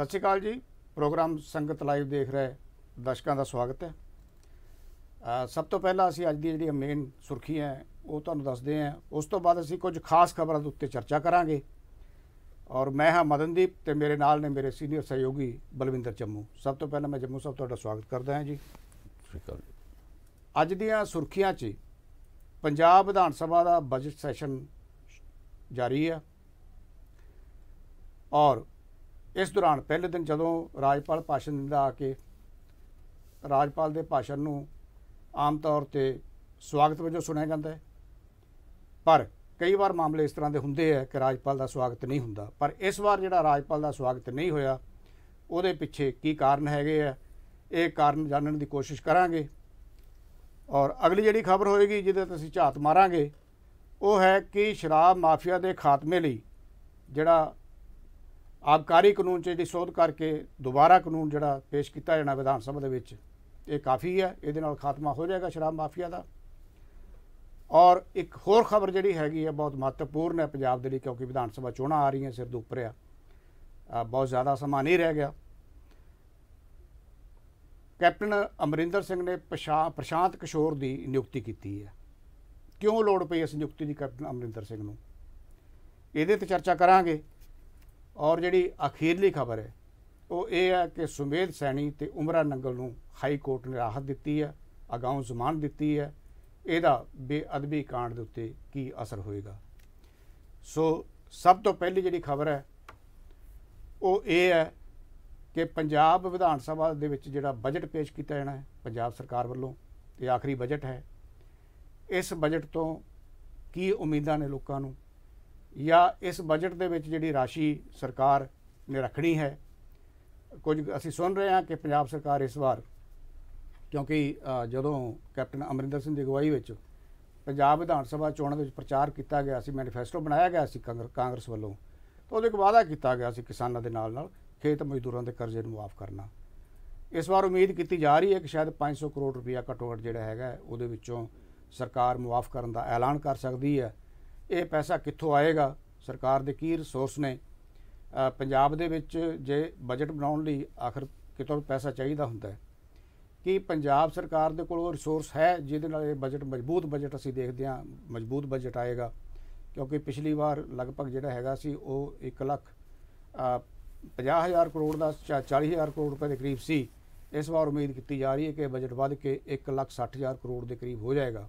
ਸਤਿ ਸ਼੍ਰੀ ਅਕਾਲ ਜੀ। ਪ੍ਰੋਗਰਾਮ ਸੰਗਤ ਲਾਈਵ ਦੇਖ ਰਹੇ ਦਰਸ਼ਕਾਂ ਦਾ ਸਵਾਗਤ ਹੈ। ਸਭ ਤੋਂ ਪਹਿਲਾਂ ਅਸੀਂ ਅੱਜ ਦੀ ਜਿਹੜੀ ਮੇਨ ਸੁਰਖੀ ਹੈ ਉਹ ਤੁਹਾਨੂੰ ਦੱਸਦੇ ਹਾਂ। ਉਸ ਤੋਂ ਬਾਅਦ ਅਸੀਂ ਕੁਝ ਖਾਸ ਖਬਰਾਂ ਦੇ ਉੱਤੇ ਚਰਚਾ ਕਰਾਂਗੇ। ਔਰ ਮੈਂ ਹਾਂ ਮਦਨਦੀਪ ਤੇ ਮੇਰੇ ਨਾਲ ਨੇ ਮੇਰੇ ਸੀਨੀਅਰ ਸਹਿਯੋਗੀ ਬਲਵਿੰਦਰ ਜੰਮੂ। ਸਭ ਤੋਂ ਪਹਿਲਾਂ ਮੈਂ ਜੰਮੂ ਸਾਹਿਬ ਤੁਹਾਡਾ ਸਵਾਗਤ ਕਰਦਾ ਹਾਂ ਜੀ। ਅੱਜ ਦੀਆਂ ਸੁਰਖੀਆਂ 'ਚ ਪੰਜਾਬ ਵਿਧਾਨ ਸਭਾ ਦਾ ਬਜਟ ਸੈਸ਼ਨ ਜਾਰੀ ਹੈ। ਔਰ ਇਸ ਦੌਰਾਨ ਪਹਿਲੇ ਦਿਨ ਜਦੋਂ ਰਾਜਪਾਲ ਭਾਸ਼ਣ ਦਿੰਦਾ ਆ ਕੇ, ਰਾਜਪਾਲ ਦੇ ਭਾਸ਼ਣ ਨੂੰ ਆਮ ਤੌਰ ਤੇ ਸਵਾਗਤ ਵਜੋਂ ਸੁਣਿਆ ਜਾਂਦਾ ਹੈ। ਪਰ ਕਈ ਵਾਰ ਮਾਮਲੇ ਇਸ ਤਰ੍ਹਾਂ ਦੇ ਹੁੰਦੇ ਆ ਕਿ ਰਾਜਪਾਲ ਦਾ ਸਵਾਗਤ ਨਹੀਂ ਹੁੰਦਾ। ਪਰ ਇਸ ਵਾਰ ਜਿਹੜਾ ਰਾਜਪਾਲ ਦਾ ਸਵਾਗਤ ਨਹੀਂ ਹੋਇਆ, ਉਹਦੇ ਪਿੱਛੇ ਕੀ ਕਾਰਨ ਹੈਗੇ ਆ, ਇਹ ਕਾਰਨ ਜਾਣਨ ਦੀ ਕੋਸ਼ਿਸ਼ ਕਰਾਂਗੇ। ਔਰ ਅਗਲੀ ਜਿਹੜੀ ਖਬਰ ਹੋਏਗੀ, ਜਿਹਦੇ ਤੇ ਅਸੀਂ ਝਾਤ ਮਾਰਾਂਗੇ, ਉਹ ਹੈ ਕਿ ਸ਼ਰਾਬ ਮਾਫੀਆ ਦੇ ਖਾਤਮੇ ਲਈ ਜਿਹੜਾ ਆਬਕਾਰੀ ਕਾਨੂੰਨ 'ਚ ਜਿਹੜੀ ਸੋਧ ਕਰਕੇ ਦੁਬਾਰਾ ਕਾਨੂੰਨ ਜਿਹੜਾ ਪੇਸ਼ ਕੀਤਾ ਜਾਣਾ ਵਿਧਾਨ ਸਭਾ ਦੇ ਵਿੱਚ, ਇਹ ਕਾਫੀ ਹੈ। ਇਹਦੇ ਨਾਲ ਖਾਤਮਾ ਹੋ ਜਾਏਗਾ ਸ਼ਰਾਬ ਮਾਫੀਆ ਦਾ। ਔਰ ਇੱਕ ਹੋਰ ਖਬਰ ਜਿਹੜੀ ਹੈਗੀ ਹੈ, ਬਹੁਤ ਮਹੱਤਵਪੂਰਨ ਹੈ ਪੰਜਾਬ ਦੇ ਲਈ, ਕਿਉਂਕਿ ਵਿਧਾਨ ਸਭਾ ਚੋਣਾਂ ਆ ਰਹੀਆਂ ਸਿਰ ਦੇ ਉੱਪਰ ਆ। ਬਹੁਤ ਜ਼ਿਆਦਾ ਸਮਾਂ ਨਹੀਂ ਰਹਿ ਗਿਆ। ਕੈਪਟਨ ਅਮਰਿੰਦਰ ਸਿੰਘ ਨੇ ਪਛਾ- ਪ੍ਰਸ਼ਾਂਤ ਕਿਸ਼ੋਰ ਦੀ ਨਿਯੁਕਤੀ ਕੀਤੀ ਹੈ। ਕਿਉਂ ਲੋੜ ਪਈ ਇਸ ਨਿਯੁਕਤੀ ਦੀ ਕੈਪਟਨ ਅਮਰਿੰਦਰ ਸਿੰਘ ਨੂੰ? ਇਹਦੇ ਤੇ ਚਰਚਾ ਕਰਾਂਗੇ। ਔਰ ਜਿਹੜੀ ਅਖੀਰਲੀ ਖਬਰ ਹੈ, ਉਹ ਇਹ ਹੈ ਕਿ ਸੁਮੇਧ ਸੈਣੀ ਤੇ ਉਮਰਾ ਨੰਗਲ ਨੂੰ ਹਾਈ ਕੋਰਟ ਨੇ ਰਾਹਤ ਦਿੱਤੀ ਹੈ ਅਗਾਊਂ ਜ਼ਮਾਨ ਦਿੱਤੀ ਹੈ। ਇਹਦਾ ਬੇਅਦਬੀ ਕਾਂਡ ਦੇ ਉੱਤੇ ਕੀ ਅਸਰ ਹੋਏਗਾ? ਸੋ ਸਭ ਤੋਂ ਪਹਿਲੀ ਜਿਹੜੀ ਖਬਰ ਹੈ, ਉਹ ਇਹ ਹੈ ਕਿ ਪੰਜਾਬ ਵਿਧਾਨ ਸਭਾ ਦੇ ਵਿੱਚ ਜਿਹੜਾ ਬਜਟ ਪੇਸ਼ ਕੀਤਾ ਜਾਣਾ ਹੈ, ਪੰਜਾਬ ਸਰਕਾਰ ਵੱਲੋਂ, ਇਹ ਆਖਰੀ ਬਜਟ ਹੈ। ਇਸ ਬਜਟ ਤੋਂ ਕੀ ਉਮੀਦਾਂ ਨੇ ਲੋਕਾਂ ਨੂੰ? ਜਾਂ ਇਸ ਬਜਟ ਦੇ ਵਿੱਚ ਜਿਹੜੀ ਰਾਸ਼ੀ ਸਰਕਾਰ ਨੇ ਰੱਖਣੀ ਹੈ, ਕੁਝ ਅਸੀਂ ਸੁਣ ਰਹੇ ਹਾਂ ਕਿ ਪੰਜਾਬ ਸਰਕਾਰ ਇਸ ਵਾਰ, ਕਿਉਂਕਿ ਜਦੋਂ ਕੈਪਟਨ ਅਮਰਿੰਦਰ ਸਿੰਘ ਦੀ ਅਗਵਾਈ ਵਿੱਚ ਪੰਜਾਬ ਵਿਧਾਨ ਸਭਾ ਚੋਣਾਂ ਦੇ ਵਿੱਚ ਪ੍ਰਚਾਰ ਕੀਤਾ ਗਿਆ ਸੀ ਮੈਨੀਫੈਸਟੋ ਬਣਾਇਆ ਗਿਆ ਸੀ ਕਾਂਗਰ- ਕਾਂਗਰਸ ਵੱਲੋਂ, ਤਾਂ ਉਹਦੇ ਇੱਕ ਵਾਅਦਾ ਕੀਤਾ ਗਿਆ ਸੀ ਕਿਸਾਨਾਂ ਦੇ ਨਾਲ ਨਾਲ ਖੇਤ ਮਜ਼ਦੂਰਾਂ ਦੇ ਕਰਜ਼ੇ ਨੂੰ ਮਾਫ ਕਰਨਾ। ਇਸ ਵਾਰ ਉਮੀਦ ਕੀਤੀ ਜਾ ਰਹੀ ਹੈ ਕਿ ਸ਼ਾਇਦ 500 ਕਰੋੜ ਰੁਪਇਆ ਘੱਟੋ ਘੱਟ ਜਿਹੜਾ ਹੈਗਾ ਉਹਦੇ ਵਿੱਚੋਂ ਸਰਕਾਰ ਮੁਆਫ ਕਰਨ ਦਾ ਐਲਾਨ ਕਰ ਸਕਦੀ ਹੈ। ਇਹ ਪੈਸਾ ਕਿੱਥੋਂ ਆਏਗਾ? ਸਰਕਾਰ ਦੇ ਕੀ ਰਿਸੋਰਸ ਨੇ? ਪੰਜਾਬ ਦੇ ਵਿੱਚ ਜੇ ਬਜਟ ਬਣਾਉਣ ਲਈ ਆਖਰ ਕਿਤੋਂ ਪੈਸਾ ਚਾਹੀਦਾ ਹੁੰਦਾ ਹੈ? ਕਿ ਪੰਜਾਬ ਸਰਕਾਰ ਦੇ ਕੋਲ ਉਹ ਰਿਸੋਰਸ ਹੈ ਜਿਹਦੇ ਨਾਲ ਇਹ ਬਜਟ ਮਜ਼ਬੂਤ ਬਜਟ ਅਸੀਂ ਦੇਖਦੇ ਹਾਂ ਮਜ਼ਬੂਤ ਬਜਟ ਆਏਗਾ? ਕਿਉਂਕਿ ਪਿਛਲੀ ਵਾਰ ਲਗਭਗ ਜਿਹੜਾ ਹੈਗਾ ਸੀ ਉਹ 1 ਲੱਖ ਅ, 50000 ਕਰੋੜ ਦਾ 40000 ਕਰੋੜ ਰੁਪਏ ਦੇ ਕਰੀਬ ਸੀ। ਇਸ ਵਾਰ ਉਮੀਦ ਕੀਤੀ ਜਾ ਰਹੀ ਹੈ ਕਿ ਬਜਟ ਵੱਧ ਕੇ 1 ਲੱਖ 60000 ਕਰੋੜ ਦੇ ਕਰੀਬ ਹੋ ਜਾਏਗਾ।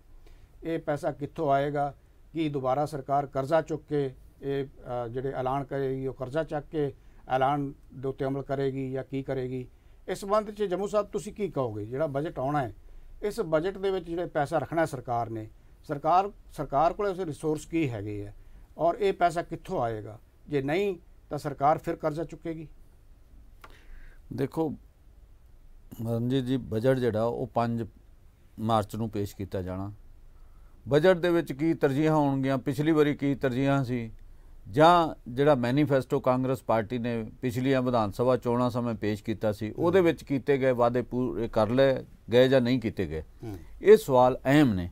ਇਹ ਪੈਸਾ ਕਿੱਥੋਂ ਆਏਗਾ? ਕਿ ਦੁਬਾਰਾ ਸਰਕਾਰ ਕਰਜ਼ਾ ਚੁੱਕ ਕੇ, ਇਹ ਜਿਹੜੇ ਐਲਾਨ ਕਰੇਗੀ, ਉਹ ਕਰਜ਼ਾ ਚੱਕ ਕੇ ਐਲਾਨ ਦੇ ਉੱਤੇ ਅਮਲ ਕਰੇਗੀ ਜਾਂ ਕੀ ਕਰੇਗੀ? ਇਸ ਸੰਬੰਧ 'ਚ ਜੰਮੂ ਸਾਹਿਬ ਤੁਸੀਂ ਕੀ ਕਹੋਗੇ? ਜਿਹੜਾ ਬਜਟ ਆਉਣਾ ਹੈ, ਇਸ ਬਜਟ ਦੇ ਵਿੱਚ ਜਿਹੜੇ ਪੈਸਾ ਰੱਖਣਾ ਸਰਕਾਰ ਨੇ, ਸਰਕਾਰ ਸਰਕਾਰ ਕੋਲ ਉਸ ਰਿਸੋਰਸ ਕੀ ਹੈਗੇ ਆ? ਔਰ ਇਹ ਪੈਸਾ ਕਿੱਥੋਂ ਆਏਗਾ? ਜੇ ਨਹੀਂ, ਤਾਂ ਸਰਕਾਰ ਫਿਰ ਕਰਜ਼ਾ ਚੁੱਕੇਗੀ? ਦੇਖੋ, ਰਣਜੀਤ ਜੀ, ਬਜਟ ਜਿਹੜਾ ਉਹ 5 ਮਾਰਚ ਨੂੰ ਪੇਸ਼ ਕੀਤਾ ਜਾਣਾ। ਬਜਟ ਦੇ ਵਿੱਚ ਕੀ ਤਰਜੀਹਾਂ ਹੋਣਗੀਆਂ? ਪਿਛਲੀ ਵਾਰੀ ਕੀ ਤਰਜੀਹਾਂ ਸੀ? ਜਾਂ ਜਿਹੜਾ ਮੈਨੀਫੈਸਟੋ ਕਾਂਗਰਸ ਪਾਰਟੀ ਨੇ ਪਿਛਲੀਆਂ ਵਿਧਾਨ ਸਭਾ ਚੋਣਾਂ ਸਮੇਂ ਪੇਸ਼ ਕੀਤਾ ਸੀ ਉਹਦੇ ਵਿੱਚ ਕੀਤੇ ਗਏ ਵਾਅਦੇ ਪੂਰੇ ਕਰ ਲਏ ਗਏ ਜਾਂ ਨਹੀਂ ਕੀਤੇ ਗਏ? ਇਹ ਸਵਾਲ ਅਹਿਮ ਨੇ।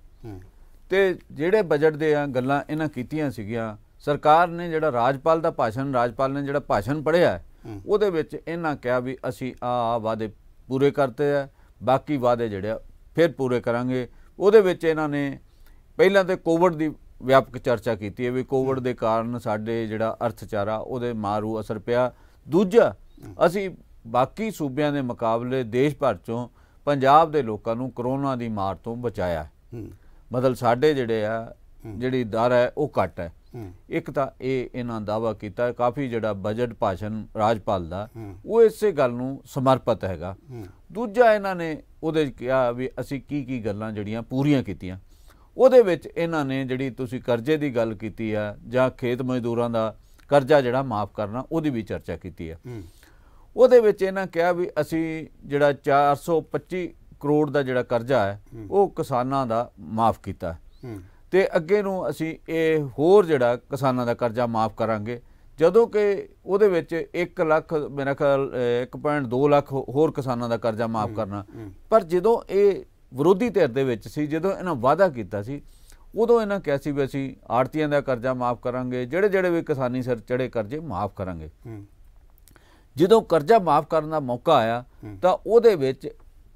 ਤੇ ਜਿਹੜੇ ਬਜਟ ਦੇ ਆ ਗੱਲਾਂ ਇਹਨਾਂ ਕੀਤੀਆਂ ਸੀਗੀਆਂ ਸਰਕਾਰ ਨੇ ਜਿਹੜਾ ਰਾਜਪਾਲ ਦਾ ਭਾਸ਼ਣ ਰਾਜਪਾਲ ਨੇ ਜਿਹੜਾ ਭਾਸ਼ਣ ਹੂੰ। ਉਹਦੇ ਵਿੱਚ ਇਹਨਾਂ ਕਿਹਾ ਵੀ ਅਸੀਂ ਆ ਆ ਵਾਅਦੇ ਪੂਰੇ ਕਰਤੇ ਆ ਬਾਕੀ ਵਾਅਦੇ ਜਿਹੜੇ ਫਿਰ ਪੂਰੇ ਕਰਾਂਗੇ। ਉਹਦੇ ਵਿੱਚ ਇਹਨਾਂ ਨੇ ਪਹਿਲਾਂ ਤੇ ਕੋਵਿਡ ਦੀ ਵਿਆਪਕ ਚਰਚਾ ਕੀਤੀ ਹੈ ਵੀ ਕੋਵਿਡ ਦੇ ਕਾਰਨ ਸਾਡੇ ਜਿਹੜਾ ਅਰਥਚਾਰਾ ਉਹਦੇ ਮਾਰੂ ਅਸਰ ਪਿਆ। ਦੂਜਾ ਅਸੀਂ ਬਾਕੀ ਸੂਬਿਆਂ ਦੇ ਮੁਕਾਬਲੇ ਦੇਸ਼ ਭਰ ਚੋਂ ਪੰਜਾਬ ਦੇ ਲੋਕਾਂ ਨੂੰ ਕਰੋਨਾ ਦੀ ਮਾਰ ਤੋਂ ਬਚਾਇਆ ਮਤਲਬ ਸਾਡੇ ਜਿਹੜੇ ਆ ਜਿਹੜੀ ਦਰ ਹੈ ਉਹ ਘੱਟ ਹੈ। ਇੱਕ ਤਾਂ ਇਹ ਇਹਨਾਂ ਦਾਵਾ ਕੀਤਾ ਹੈ, ਕਾਫੀ ਜਿਹੜਾ ਬਜਟ ਭਾਸ਼ਣ ਰਾਜਪਾਲ ਦਾ। ਉਹ ਇਸੇ ਗੱਲ ਨੂੰ ਸਮਰਪਿਤ ਹੈਗਾ। ਦੂਜਾ ਇਹਨਾਂ ਨੇ ਉਹਦੇ ਕਿਹਾ ਵੀ ਅਸੀਂ ਕੀ ਕੀ ਗੱਲਾਂ ਜਿਹੜੀਆਂ ਪੂਰੀਆਂ ਕੀਤੀਆਂ। ਉਹਦੇ ਵਿੱਚ ਇਹਨਾਂ ਨੇ ਜਿਹੜੀ ਤੁਸੀਂ ਕਰਜ਼ੇ ਦੀ ਗੱਲ ਕੀਤੀ ਆ ਜਾਂ ਖੇਤ ਮਜ਼ਦੂਰਾਂ ਦਾ ਕਰਜ਼ਾ ਜਿਹੜਾ ਮਾਫ ਕਰਨਾ ਉਹਦੀ ਵੀ ਚਰਚਾ ਕੀਤੀ ਹੈ ਹੂੰ। ਉਹਦੇ ਵਿੱਚ ਇਹਨਾਂ ਕਿਹਾ ਵੀ ਅਸੀਂ ਜਿਹੜਾ 425 ਕਰੋੜ ਦਾ ਜਿਹੜਾ ਕਰਜ਼ਾ ਹੈ ਉਹ ਕਿਸਾਨਾਂ ਦਾ ਮਾਫ ਕੀਤਾ। ਤੇ ਅੱਗੇ ਨੂੰ ਅਸੀਂ ਇਹ ਹੋਰ ਜਿਹੜਾ ਕਿਸਾਨਾਂ ਦਾ ਕਰਜ਼ਾ ਮਾਫ ਕਰਾਂਗੇ। ਜਦੋਂ ਕਿ ਉਹਦੇ ਵਿੱਚ 1 ਲੱਖ ਮੇਰਾ ਖਿਆਲ ਅਹ, 1.2 ਲੱਖ ਹੋਰ ਕਿਸਾਨਾਂ ਦਾ ਕਰਜ਼ਾ ਮਾਫ ਕਰਨਾ। ਪਰ ਜਦੋਂ ਇਹ ਵਿਰੋਧੀ ਧਿਰ ਦੇ ਵਿੱਚ ਸੀ ਜਦੋਂ ਇਹਨਾਂ ਵਾਅਦਾ ਕੀਤਾ ਸੀ ਉਦੋਂ ਇਹਨਾਂ ਕਿਹਾ ਸੀ ਵੀ ਅਸੀਂ ਆੜਤੀਆਂ ਦਾ ਕਰਜ਼ਾ ਮਾਫ ਕਰਾਂਗੇ ਜਿਹੜੇ ਜਿਹੜੇ ਵੀ ਕਿਸਾਨੀ ਸਿਰ ਚੜੇ ਕਰਜ਼ੇ ਮਾਫ ਕਰਾਂਗੇ। ਜਦੋਂ ਕਰਜ਼ਾ ਮਾਫ ਕਰਨ ਦਾ ਮੌਕਾ ਆਇਆ। ਤਾਂ ਉਹਦੇ ਵਿੱਚ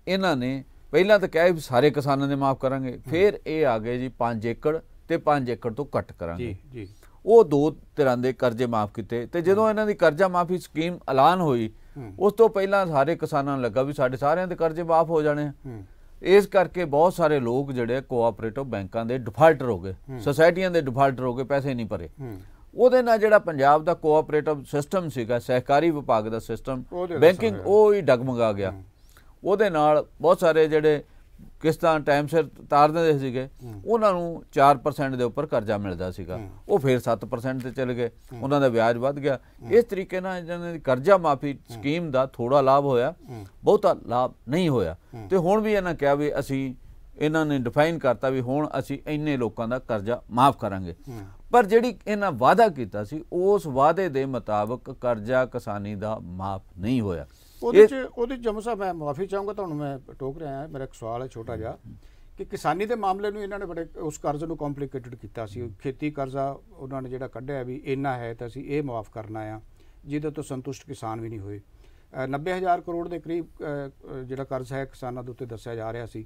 ਇਹਨਾਂ ਨੇ ਪਹਿਲਾਂ ਤਾਂ ਕਿਹਾ ਵੀ ਸਾਰੇ ਕਿਸਾਨਾਂ ਦੇ ਮਾਫ ਕਰਾਂਗੇ ਫਿਰ ਇਹ ਆ ਗਏ ਜੀ 5 ਏਕੜ ਤੇ 5 ਏਕੜ ਤੋਂ ਘੱਟ ਕਰਾਂਗੇ। ਜੀ ਜੀ। ਉਹ ਦੋ ਤਰ੍ਹਾਂ ਦੇ ਕਰਜ਼ੇ ਮਾਫ ਕੀਤੇ ਤੇ ਜਦੋਂ ਇਹਨਾਂ ਦੀ ਕਰਜ਼ਾ ਮਾਫੀ ਸਕੀਮ ਐਲਾਨ ਹੋਈ। ਉਸ ਤੋਂ ਪਹਿਲਾਂ ਸਾਰੇ ਕਿਸਾਨਾਂ ਨੂੰ ਲੱਗਾ ਵੀ ਸਾਡੇ ਸਾਰਿਆਂ ਦੇ ਕਰਜ਼ੇ ਮਾਫ ਹੋ ਜਾਣੇ ਇਸ ਕਰਕੇ ਬਹੁਤ ਸਾਰੇ ਲੋਕ ਜਿਹੜੇ ਕੋਆਪਰੇਟਿਵ ਬੈਂਕਾਂ ਦੇ ਡਿਫਾਲਟਰ ਹੋ ਗਏ। ਸੁਸਾਇਟੀਆਂ ਦੇ ਡਿਫਾਲਟਰ ਹੋ ਗਏ ਪੈਸੇ ਨਹੀਂ ਭਰੇ। ਉਹਦੇ ਨਾਲ ਜਿਹੜਾ ਪੰਜਾਬ ਦਾ ਕੋਆਪਰੇਟਿਵ ਸਿਸਟਮ ਸੀਗਾ ਸਹਿਕਾਰੀ ਵਿਭਾਗ ਦਾ ਸਿਸਟਮ ਬੈਂਕਿੰਗ ਉਹ ਹੀ ਡਗਮਗਾ ਗਿਆ। ਉਹਦੇ ਨਾਲ ਬਹੁਤ ਸਾਰੇ ਜਿਹੜੇ ਕਿਸ਼ਤਾਂ ਟਾਈਮ ਸਿਰ ਤਾਰ ਦਿੰਦੇ ਸੀਗੇ ਉਹਨਾਂ ਨੂੰ 4% ਦੇ ਉੱਪਰ ਕਰਜ਼ਾ ਮਿਲਦਾ ਸੀਗਾ। ਉਹ ਫਿਰ 7% ਤੇ ਚਲੇ ਗਏ। ਉਹਨਾਂ ਦਾ ਵਿਆਜ ਵੱਧ ਗਿਆ। ਇਸ ਤਰੀਕੇ ਨਾਲ ਇਹਨਾਂ ਦੀ ਕਰਜ਼ਾ ਮਾਫੀ ਸਕੀਮ ਦਾ ਥੋੜਾ ਲਾਭ ਹੋਇਆ। ਬਹੁਤਾ ਲਾਭ ਨਹੀਂ ਹੋਇਆ। ਤੇ ਹੁਣ ਵੀ ਇਹਨਾਂ ਕਿਹਾ ਵੀ ਅਸੀਂ ਇਹਨਾਂ ਨੇ ਡਿਫਾਈਨ ਕਰਤਾ ਵੀ ਹੁਣ ਅਸੀਂ ਇੰਨੇ ਲੋਕਾਂ ਦਾ ਕਰਜ਼ਾ ਮਾਫ ਕਰਾਂਗੇ। ਪਰ ਜਿਹੜੀ ਇਹਨਾਂ ਵਾਅਦਾ ਕੀਤਾ ਸੀ ਉਸ ਵਾਅਦੇ ਦੇ ਮੁਤਾਬਕ ਕਰਜ਼ਾ ਕਿਸਾਨੀ ਦਾ ਮਾਫ ਨਹੀਂ ਹੋਇਆ। ਉਹਦੇ ਚ ਉਹਦੇ ਜਮ ਸਾਹਿਬ ਮੈਂ ਮਾਫੀ ਚਾਹੂੰਗਾ ਤੁਹਾਨੂੰ ਮੈਂ ਟੋਕ ਰਿਹਾ ਹਾਂ ਮੇਰਾ ਇੱਕ ਸਵਾਲ ਹੈ ਛੋਟਾ ਜਿਹਾ ਕਿ ਕਿਸਾਨੀ ਦੇ ਮਾਮਲੇ ਨੂੰ ਇਹਨਾਂ ਨੇ ਬੜੇ ਉਸ ਕਰਜ਼ ਨੂੰ ਕੰਪਲਿਕੇਟਡ ਕੀਤਾ ਸੀ ਖੇਤੀ ਕਰਜ਼ਾ ਉਹਨਾਂ ਨੇ ਜਿਹੜਾ ਕੱਢਿਆ ਵੀ ਇੰਨਾ ਹੈ ਤਾਂ ਅਸੀਂ ਇਹ ਮਾਫ ਕਰਨਾ ਆ ਜਿਹਦੇ ਤੋਂ ਸੰਤੁਸ਼ਟ ਕਿਸਾਨ ਵੀ ਨਹੀਂ ਹੋਏ। ਅ, 90000 ਕਰੋੜ ਦੇ ਕਰੀਬ ਜਿਹੜਾ ਕਰਜ਼ ਹੈ ਕਿਸਾਨਾਂ ਦੇ ਉੱਤੇ ਦੱਸਿਆ ਜਾ ਰਿਹਾ ਸੀ।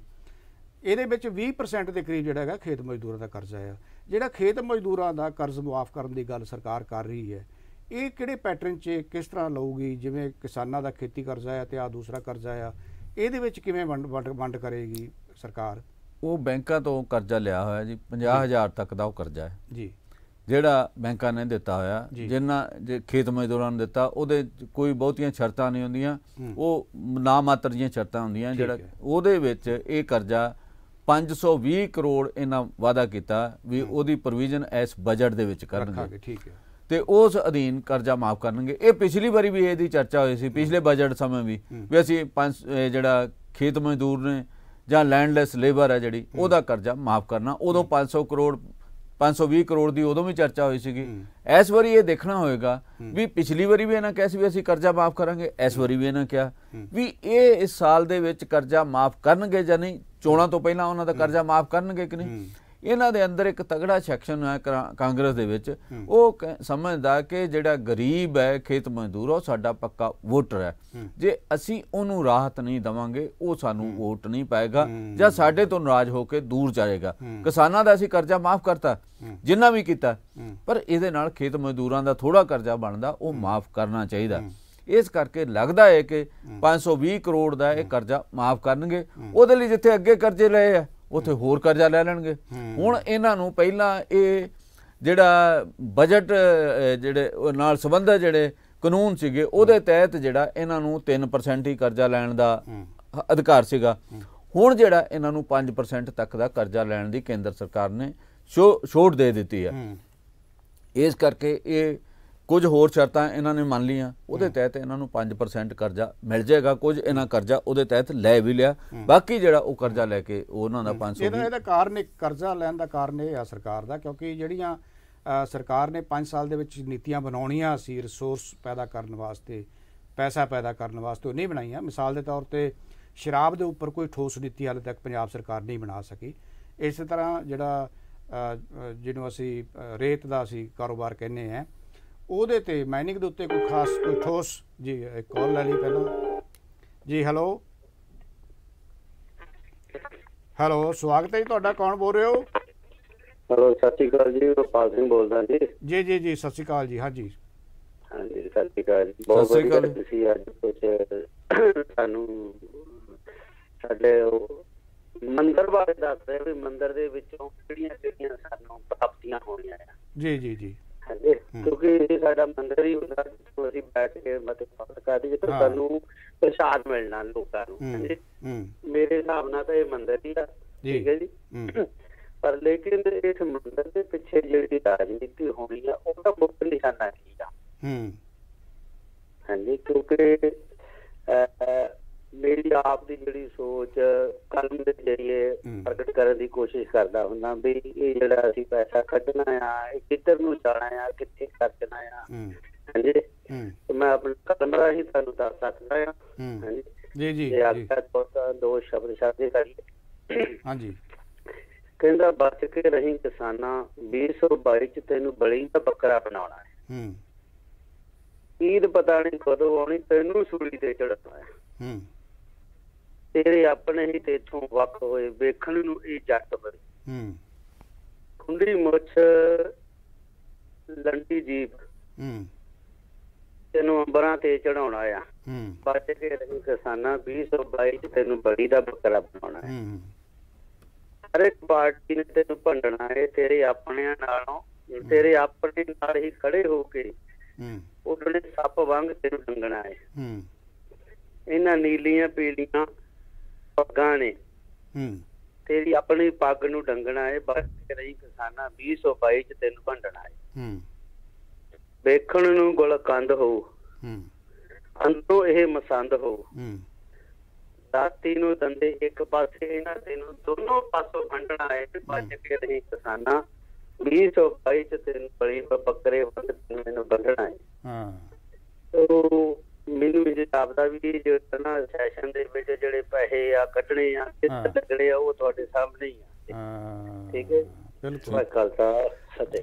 ਇਹਦੇ ਵਿੱਚ 20% ਦੇ ਕਰੀਬ ਜਿਹੜਾ ਹੈਗਾ ਖੇਤ ਮਜ਼ਦੂਰਾਂ ਦਾ ਕਰਜ਼ਾ ਆ ਜਿਹੜਾ ਖੇਤ ਮਜ਼ਦੂਰਾਂ ਦਾ ਕਰਜ਼ ਮੁਆਫ ਕਰਨ ਦੀ ਗੱਲ ਸਰਕਾਰ ਕਰ ਰਹੀ ਹੈ ਇਹ ਕਿਹੜੇ ਪੈਟਰਨ 'ਚ ਕਿਸ ਤਰ੍ਹਾਂ ਲਊਗੀ? ਜਿਵੇਂ ਕਿਸਾਨਾਂ ਦਾ ਖੇਤੀ ਕਰਜ਼ਾ ਆ ਤੇ ਆ ਦੂਸਰਾ ਕਰਜ਼ਾ ਆ ਇਹਦੇ ਵਿੱਚ ਕਿਵੇਂ ਵੰਡ ਵੰਡ ਕਰੇਗੀ ਸਰਕਾਰ? ਉਹ ਬੈਂਕਾਂ ਤੋਂ ਕਰਜ਼ਾ ਲਿਆ ਹੋਇਆ ਜੀ 50000 ਤੱਕ ਦਾ ਉਹ ਕਰਜ਼ਾ ਹੈ। ਜੀ। ਜਿਹੜਾ ਬੈਂਕਾਂ ਨੇ ਦਿੱਤਾ ਹੋਇਆ। ਜਿੰਨਾ ਜੇ ਖੇਤ ਮਜ਼ਦੂਰਾਂ ਨੂੰ ਦਿੱਤਾ ਉਹਦੇ ਕੋਈ ਬਹੁਤੀਆਂ ਸ਼ਰਤਾਂ ਨਹੀਂ ਹੁੰਦੀਆਂ। ਉਹ ਨਾ ਮਾਤਰ ਦੀਆਂ ਸ਼ਰਤਾਂ ਹੁੰਦੀਆਂ ਜਿਹੜਾ। ਉਹਦੇ ਵਿੱਚ ਇਹ ਕਰਜ਼ਾ 520 ਕਰੋੜ ਇਹਨਾਂ ਵਾਅਦਾ ਕੀਤਾ ਵੀ ਉਹਦੀ ਪ੍ਰੋਵੀਜ਼ਨ ਇਸ ਬਜਟ ਦੇ ਵਿੱਚ ਕਰਨਗੇ। ਠੀਕ ਹੈ। ਤੇ ਉਸ ਅਧੀਨ ਕਰਜ਼ਾ ਮਾਫ ਕਰਨਗੇ। ਇਹ ਪਿਛਲੀ ਵਾਰੀ ਵੀ ਇਹਦੀ ਚਰਚਾ ਹੋਈ ਸੀ ਪਿਛਲੇ ਬਜਟ ਸਮੇਂ ਵੀ ਵੀ ਅਸੀਂ ਪੰਜ ਜਿਹੜਾ ਖੇਤ ਮਜ਼ਦੂਰ ਨੇ ਜਾਂ ਲੈਂਡਲੈਸ ਲੇਬਰ ਹੈ ਜਿਹੜੀ ਉਹਦਾ ਕਰਜ਼ਾ ਮਾਫ ਕਰਨਾ। ਉਦੋਂ 500 ਕਰੋੜ 520 ਕਰੋੜ ਦੀ ਉਦੋਂ ਵੀ ਚਰਚਾ ਹੋਈ ਸੀਗੀ। ਇਸ ਵਾਰੀ ਇਹ ਦੇਖਣਾ ਹੋਏਗਾ ਵੀ ਪਿਛਲੀ ਵਾਰੀ ਵੀ ਇਹਨਾਂ ਕਿਹਾ ਸੀ ਵੀ ਅਸੀਂ ਕਰਜ਼ਾ ਮਾਫ ਕਰਾਂਗੇ ਇਸ ਵਾਰੀ ਵੀ ਇਹਨਾਂ ਕਿਹਾ ਵੀ ਇਹ ਇਸ ਸਾਲ ਦੇ ਵਿੱਚ ਕਰਜ਼ਾ ਮਾਫ ਕਰਨਗੇ ਜਾਂ ਨਹੀਂ ਚੋਣਾਂ ਤੋਂ ਪਹਿਲਾਂ ਉਹਨਾਂ ਦਾ ਕਰਜ਼ਾ ਮਾਫ ਕਰਨਗੇ ਕਿ ਨਹੀਂ? ਇਹਨਾਂ ਦੇ ਅੰਦਰ ਇੱਕ ਤਗੜਾ ਸੈਕਸ਼ਨ ਹੈ ਕਾਂਗਰਸ ਦੇ ਵਿੱਚ। ਉਹ ਸਮਝਦਾ ਕਿ ਜਿਹੜਾ ਗਰੀਬ ਹੈ ਖੇਤ ਮਜ਼ਦੂਰ ਉਹ ਸਾਡਾ ਪੱਕਾ ਵੋਟਰ ਹੈ। ਜੇ ਅਸੀਂ ਉਹਨੂੰ ਰਾਹਤ ਨਹੀਂ ਦਵਾਂਗੇ ਉਹ ਸਾਨੂੰ ਵੋਟ ਨਹੀਂ ਪਾਏਗਾ ਜਾਂ ਸਾਡੇ ਤੋਂ ਨਾਰਾਜ਼ ਹੋ ਕੇ ਦੂਰ ਜਾਏਗਾ। ਕਿਸਾਨਾਂ ਦਾ ਅਸੀਂ ਕਰਜ਼ਾ ਮਾਫ ਕਰਤਾ ਜਿੰਨਾ ਵੀ ਕੀਤਾ। ਪਰ ਇਹਦੇ ਨਾਲ ਖੇਤ ਮਜ਼ਦੂਰਾਂ ਦਾ ਥੋੜਾ ਕਰਜ਼ਾ ਬਣਦਾ ਉਹ ਮਾਫ ਕਰਨਾ ਚਾਹੀਦਾ। ਇਸ ਕਰਕੇ ਲੱਗਦਾ ਹੈ ਕਿ 520 ਕਰੋੜ ਦਾ ਇਹ ਕਰਜ਼ਾ ਮਾਫ ਕਰਨਗੇ। ਉਹਦੇ ਲਈ ਜਿੱਥੇ ਅੱਗੇ ਕਰਜ਼ੇ ਲਏ ਆ। ਉੱਥੇ ਹੋਰ ਕਰਜ਼ਾ ਲੈ ਲੈਣਗੇ। ਹੁਣ ਇਹਨਾਂ ਨੂੰ ਪਹਿਲਾਂ ਇਹ ਜਿਹੜਾ ਬਜਟ ਜਿਹੜੇ ਨਾਲ ਸੰਬੰਧਿਤ ਜਿਹੜੇ ਕਾਨੂੰਨ ਸੀਗੇ ਉਹਦੇ ਤਹਿਤ ਜਿਹੜਾ ਇਹਨਾਂ ਨੂੰ 3% ਹੀ ਕਰਜ਼ਾ ਲੈਣ ਦਾ ਅਧਿਕਾਰ ਸੀਗਾ। ਹੁਣ ਜਿਹੜਾ ਇਹਨਾਂ ਨੂੰ 5% ਤੱਕ ਦਾ ਕਰਜ਼ਾ ਲੈਣ ਦੀ ਕੇਂਦਰ ਸਰਕਾਰ ਨੇ ਛੋਟ ਦੇ ਦਿੱਤੀ ਹੂੰ। ਇਸ ਕਰਕੇ ਇਹ ਕੁਝ ਹੋਰ ਸ਼ਰਤਾਂ ਇਹਨਾਂ ਨੇ ਮੰਨ ਲਈਆਂ ਉਹਦੇ ਤਹਿਤ ਇਹਨਾਂ ਨੂੰ 5% ਕਰਜ਼ਾ ਮਿਲ ਜਾਏਗਾ ਕੁਝ ਇਹਨਾਂ ਕਰਜ਼ਾ ਉਹਦੇ ਤਹਿਤ ਲੈ ਵੀ ਲਿਆ ਬਾਕੀ ਜਿਹੜਾ ਉਹ ਕਰਜ਼ਾ ਲੈ ਕੇ ਉਹਨਾਂ ਦਾ 500 ਇਹਦਾ ਇਹਦਾ ਕਾਰਨ ਇੱਕ ਕਰਜ਼ਾ ਲੈਣ ਦਾ ਕਾਰਨ ਇਹ ਆ ਸਰਕਾਰ ਦਾ ਕਿਉਂਕਿ ਜਿਹੜੀਆਂ ਸਰਕਾਰ ਨੇ 5 ਸਾਲ ਦੇ ਵਿੱਚ ਨੀਤੀਆਂ ਬਣਾਉਣੀਆਂ ਸੀ ਰਿਸੋਰਸ ਪੈਦਾ ਕਰਨ ਵਾਸਤੇ ਪੈਸਾ ਪੈਦਾ ਕਰਨ ਵਾਸਤੇ ਉਹ ਨਹੀਂ ਬਣਾਈਆਂ। ਮਿਸਾਲ ਦੇ ਤੌਰ ਤੇ ਸ਼ਰਾਬ ਦੇ ਉੱਪਰ ਕੋਈ ਠੋਸ ਨੀਤੀ ਹਾਲੇ ਤੱਕ ਪੰਜਾਬ ਸਰਕਾਰ ਨਹੀਂ ਬਣਾ ਸਕੀ। ਇਸੇ ਤਰ੍ਹਾਂ ਜਿਹੜਾ ਜਿਹਨੂੰ ਅਸੀਂ ਰੇਤ ਦਾ ਅਸੀਂ ਕਾਰੋਬਾਰ ਕਹਿੰਦੇ ਆ ਉਹਦੇ ਤੇ ਮਾਈਨਿੰਗ ਦੇ ਉੱਤੇ ਕੋਈ ਖਾਸ ਕੋਈ ਠੋਸ ਜੀ ਇੱਕ ਕਾਲ ਲੈ ਲਈ ਪਹਿਲਾਂ। ਜੀ ਹੈਲੋ ਹੈਲੋ ਸਵਾਗਤ ਹੈ ਜੀ ਤੁਹਾਡਾ। ਕੌਣ ਬੋਲ ਰਹੇ ਹੋ? ਹੈਲੋ ਸਤਿ ਸ਼੍ਰੀ ਅਕਾਲ ਜੀ ਰਪਾਲ ਸਿੰਘ ਬੋਲਦਾ ਜੀ। ਜੀ ਜੀ ਜੀ ਸਤਿ ਸ਼੍ਰੀ ਅਕਾਲ ਜੀ ਹਾਂਜੀ। ਹਾਂਜੀ ਸਤਿ ਸ਼੍ਰੀ ਅਕਾਲ ਜੀ। ਬਹੁਤ ਵਧੀਆ। ਤੁਸੀਂ ਅੱਜ ਕੁਝ ਸਾਨੂੰ ਸਾਡੇ ਮੰਦਰ ਬਾਰੇ ਦੱਸ ਰਹੇ ਵੀ ਮੰਦਰ ਦੇ ਵਿੱਚੋਂ ਕਿਹੜੀਆਂ ਕਿਹੜੀਆਂ ਸਾਨੂੰ ਪ੍ਰਾਪਤੀਆਂ ਹੋਣੀਆਂ ਆ। ਜੀ ਜੀ ਜੀ। ਹਾਂਜੀ ਕਿਉਂਕਿ ਇਹ ਸਾਡਾ ਮੰਦਰ ਹੀ ਹੁੰਦਾ ਜਿੱਥੋਂ ਅਸੀਂ ਬੈਠ ਕੇ ਮਤਲਬ ਕਰਦੇ ਜਿੱਥੋਂ। ਸਾਨੂੰ ਪ੍ਰਸ਼ਾਦ ਮਿਲਣਾ ਲੋਕਾਂ ਨੂੰ ਹਾਂਜੀ। ਮੇਰੇ ਹਿਸਾਬ ਨਾਲ ਤਾਂ ਇਹ ਮੰਦਰ ਹੀ ਆ। ਠੀਕ ਹੈ ਜੀ। ਪਰ ਲੇਕਿਨ ਇਸ ਮੰਦਰ ਦੇ ਪਿੱਛੇ ਜਿਹੜੀ ਰਾਜਨੀਤੀ ਹੋਣੀ ਆ ਉਹਦਾ ਮੁੱਖ ਨਿਸ਼ਾਨਾ ਆ। ਹੂੰ। ਹਾਂਜੀ ਕਿਉਂਕਿ ਮੇਰੀ ਆਪ ਦੀ ਜਿਹੜੀ ਸੋਚ ਕਲਮ ਦੇ ਜਰੀਏ। ਪ੍ਰਗਟ ਕਰਨ ਦੀ ਕੋਸ਼ਿਸ਼ ਕਰਦਾ ਹੁੰਦਾ ਵੀ ਇਹ ਜਿਹੜਾ ਅਸੀਂ ਪੈਸਾ ਕੱਢਣਾ ਆ ਇਹ ਕਿੱਧਰ ਨੂੰ ਜਾਣਾ ਆ ਕਿੱਥੇ ਖਰਚਣਾ ਆ। ਹਾਂਜੀ। ਮੈਂ ਆਪਣੀ ਕਲਮ ਰਾਹੀਂ ਤੁਹਾਨੂੰ ਦੱਸ ਸਕਦਾ ਆ। ਹੂੰ। ਹਾਂਜੀ। ਜੀ ਜੀ ਜੇ ਜੀ। ਆਖਿਆ ਤਾਂ ਦੋ ਸ਼ਬਦ ਸ਼ਬਦ ਕਰੀਏ ਹਾਂਜੀ। ਕਹਿੰਦਾ ਬਚ ਕੇ ਰਹੀ ਕਿਸਾਨਾਂ 2022 ਚ ਤੈਨੂੰ ਬਲੀ ਦਾ ਬੱਕਰਾ ਬਣਾਉਣਾ ਹੈ। ਹੂੰ। ਈਦ ਪਤਾ ਨਹੀਂ ਕਦੋਂ ਆਉਣੀ ਤੈਨੂੰ ਸੂਲੀ ਤੇ ਚੜਾਉਣਾ ਹੈ। ਹੂੰ। ਤੇਰੇ ਆਪਣੇ ਹੀ ਤੇਥੋਂ ਵੱਖ ਹੋਏ ਵੇਖਣ ਨੂੰ ਇਹ ਜੱਟ ਬੜੀ ਹੂੰ। ਖੁੰਡੀ ਮੁੱਛ ਲੰਡੀ ਹੂੰ। ਤੈਨੂੰ ਅੰਬਰਾਂ ਤੇ ਚੜਾਉਣਾ ਆ ਹੂੰ। ਬਚ ਕੇ ਰਹੀ ਕਿਸਾਨਾਂ 2022 ਚ ਤੈਨੂੰ ਬੜੀ ਦਾ ਬੱਕਰਾ ਬਣਾਉਣਾ ਹੈ। ਹੂੰ। ਹਰ ਇੱਕ ਪਾਰਟੀ ਨੇ ਤੈਨੂੰ ਭੰਡਣਾ ਹੈ ਤੇਰੇ ਆਪਣਿਆਂ ਨਾਲੋਂ ਤੇਰੇ ਆਪਣੇ ਨਾਲ ਹੀ ਖੜੇ ਹੋ ਕੇ ਹੂੰ। ਉਹਨੇ ਸੱਪ ਵਾਂਗ ਤੈਨੂੰ ਡੰਗਣਾ ਹੈ। ਹੂੰ। ਇਹਨਾਂ ਨੀਲੀਆਂ ਪੀਲੀਆਂ ਪੱਗਾਂ ਨੇ। ਹੂੰ। ਤੇਰੀ ਆਪਣੀ ਪੱਗ ਨੂੰ ਡੰਗਣਾ ਹੈ ਬਚ ਕੇ ਰਹੀ ਕਿਸਾਨਾਂ 2022 ਚ ਤੈਨੂੰ ਭੰਡਣਾ ਹੈ ਹੂੰ। ਵੇਖਣ ਨੂੰ ਗੁਲਕੰਦ ਹੋਊ ਹੂੰ। ਅੰਦਰੋਂ ਇਹ ਮਸੰਦ ਹੋਊ ਹੂੰ। ਦਾਤੀ ਨੂੰ ਦੰਦੇ ਇੱਕ ਪਾਸੇ ਇਹਨਾਂ ਤੈਨੂੰ ਦੋਨੋਂ ਪਾਸੋਂ ਵੰਡਣਾ ਹੈ ਤੇ ਬਚ ਕੇ ਰਹੀ ਕਿਸਾਨਾਂ 2022 ਚ ਤੈਨੂੰ ਬੜੀ ਬੱਕਰੇ ਵੰਡ ਤੈਨੂੰ ਬੰਨਣਾ ਹੈ ਹਾਂ। ਤੋ ਮੈਨੂੰ ਵੀ ਜਾਪਦਾ ਵੀ ਜਿਹੜਾ ਨਾ ਸੈਸ਼ਨ ਦੇ ਵਿੱਚ ਜਿਹੜੇ ਪੈਸੇ ਆ ਕੱਢਣੇ ਆ। ਕਿੱਥੇ ਲੱਗਣੇ ਆ ਉਹ ਤੁਹਾਡੇ ਸਾਹਮਣੇ ਹੀ ਆ ਹਾਂ ਠੀਕ ਹੈ। ਬਿਲਕੁਲ ਖਾਲਸਾ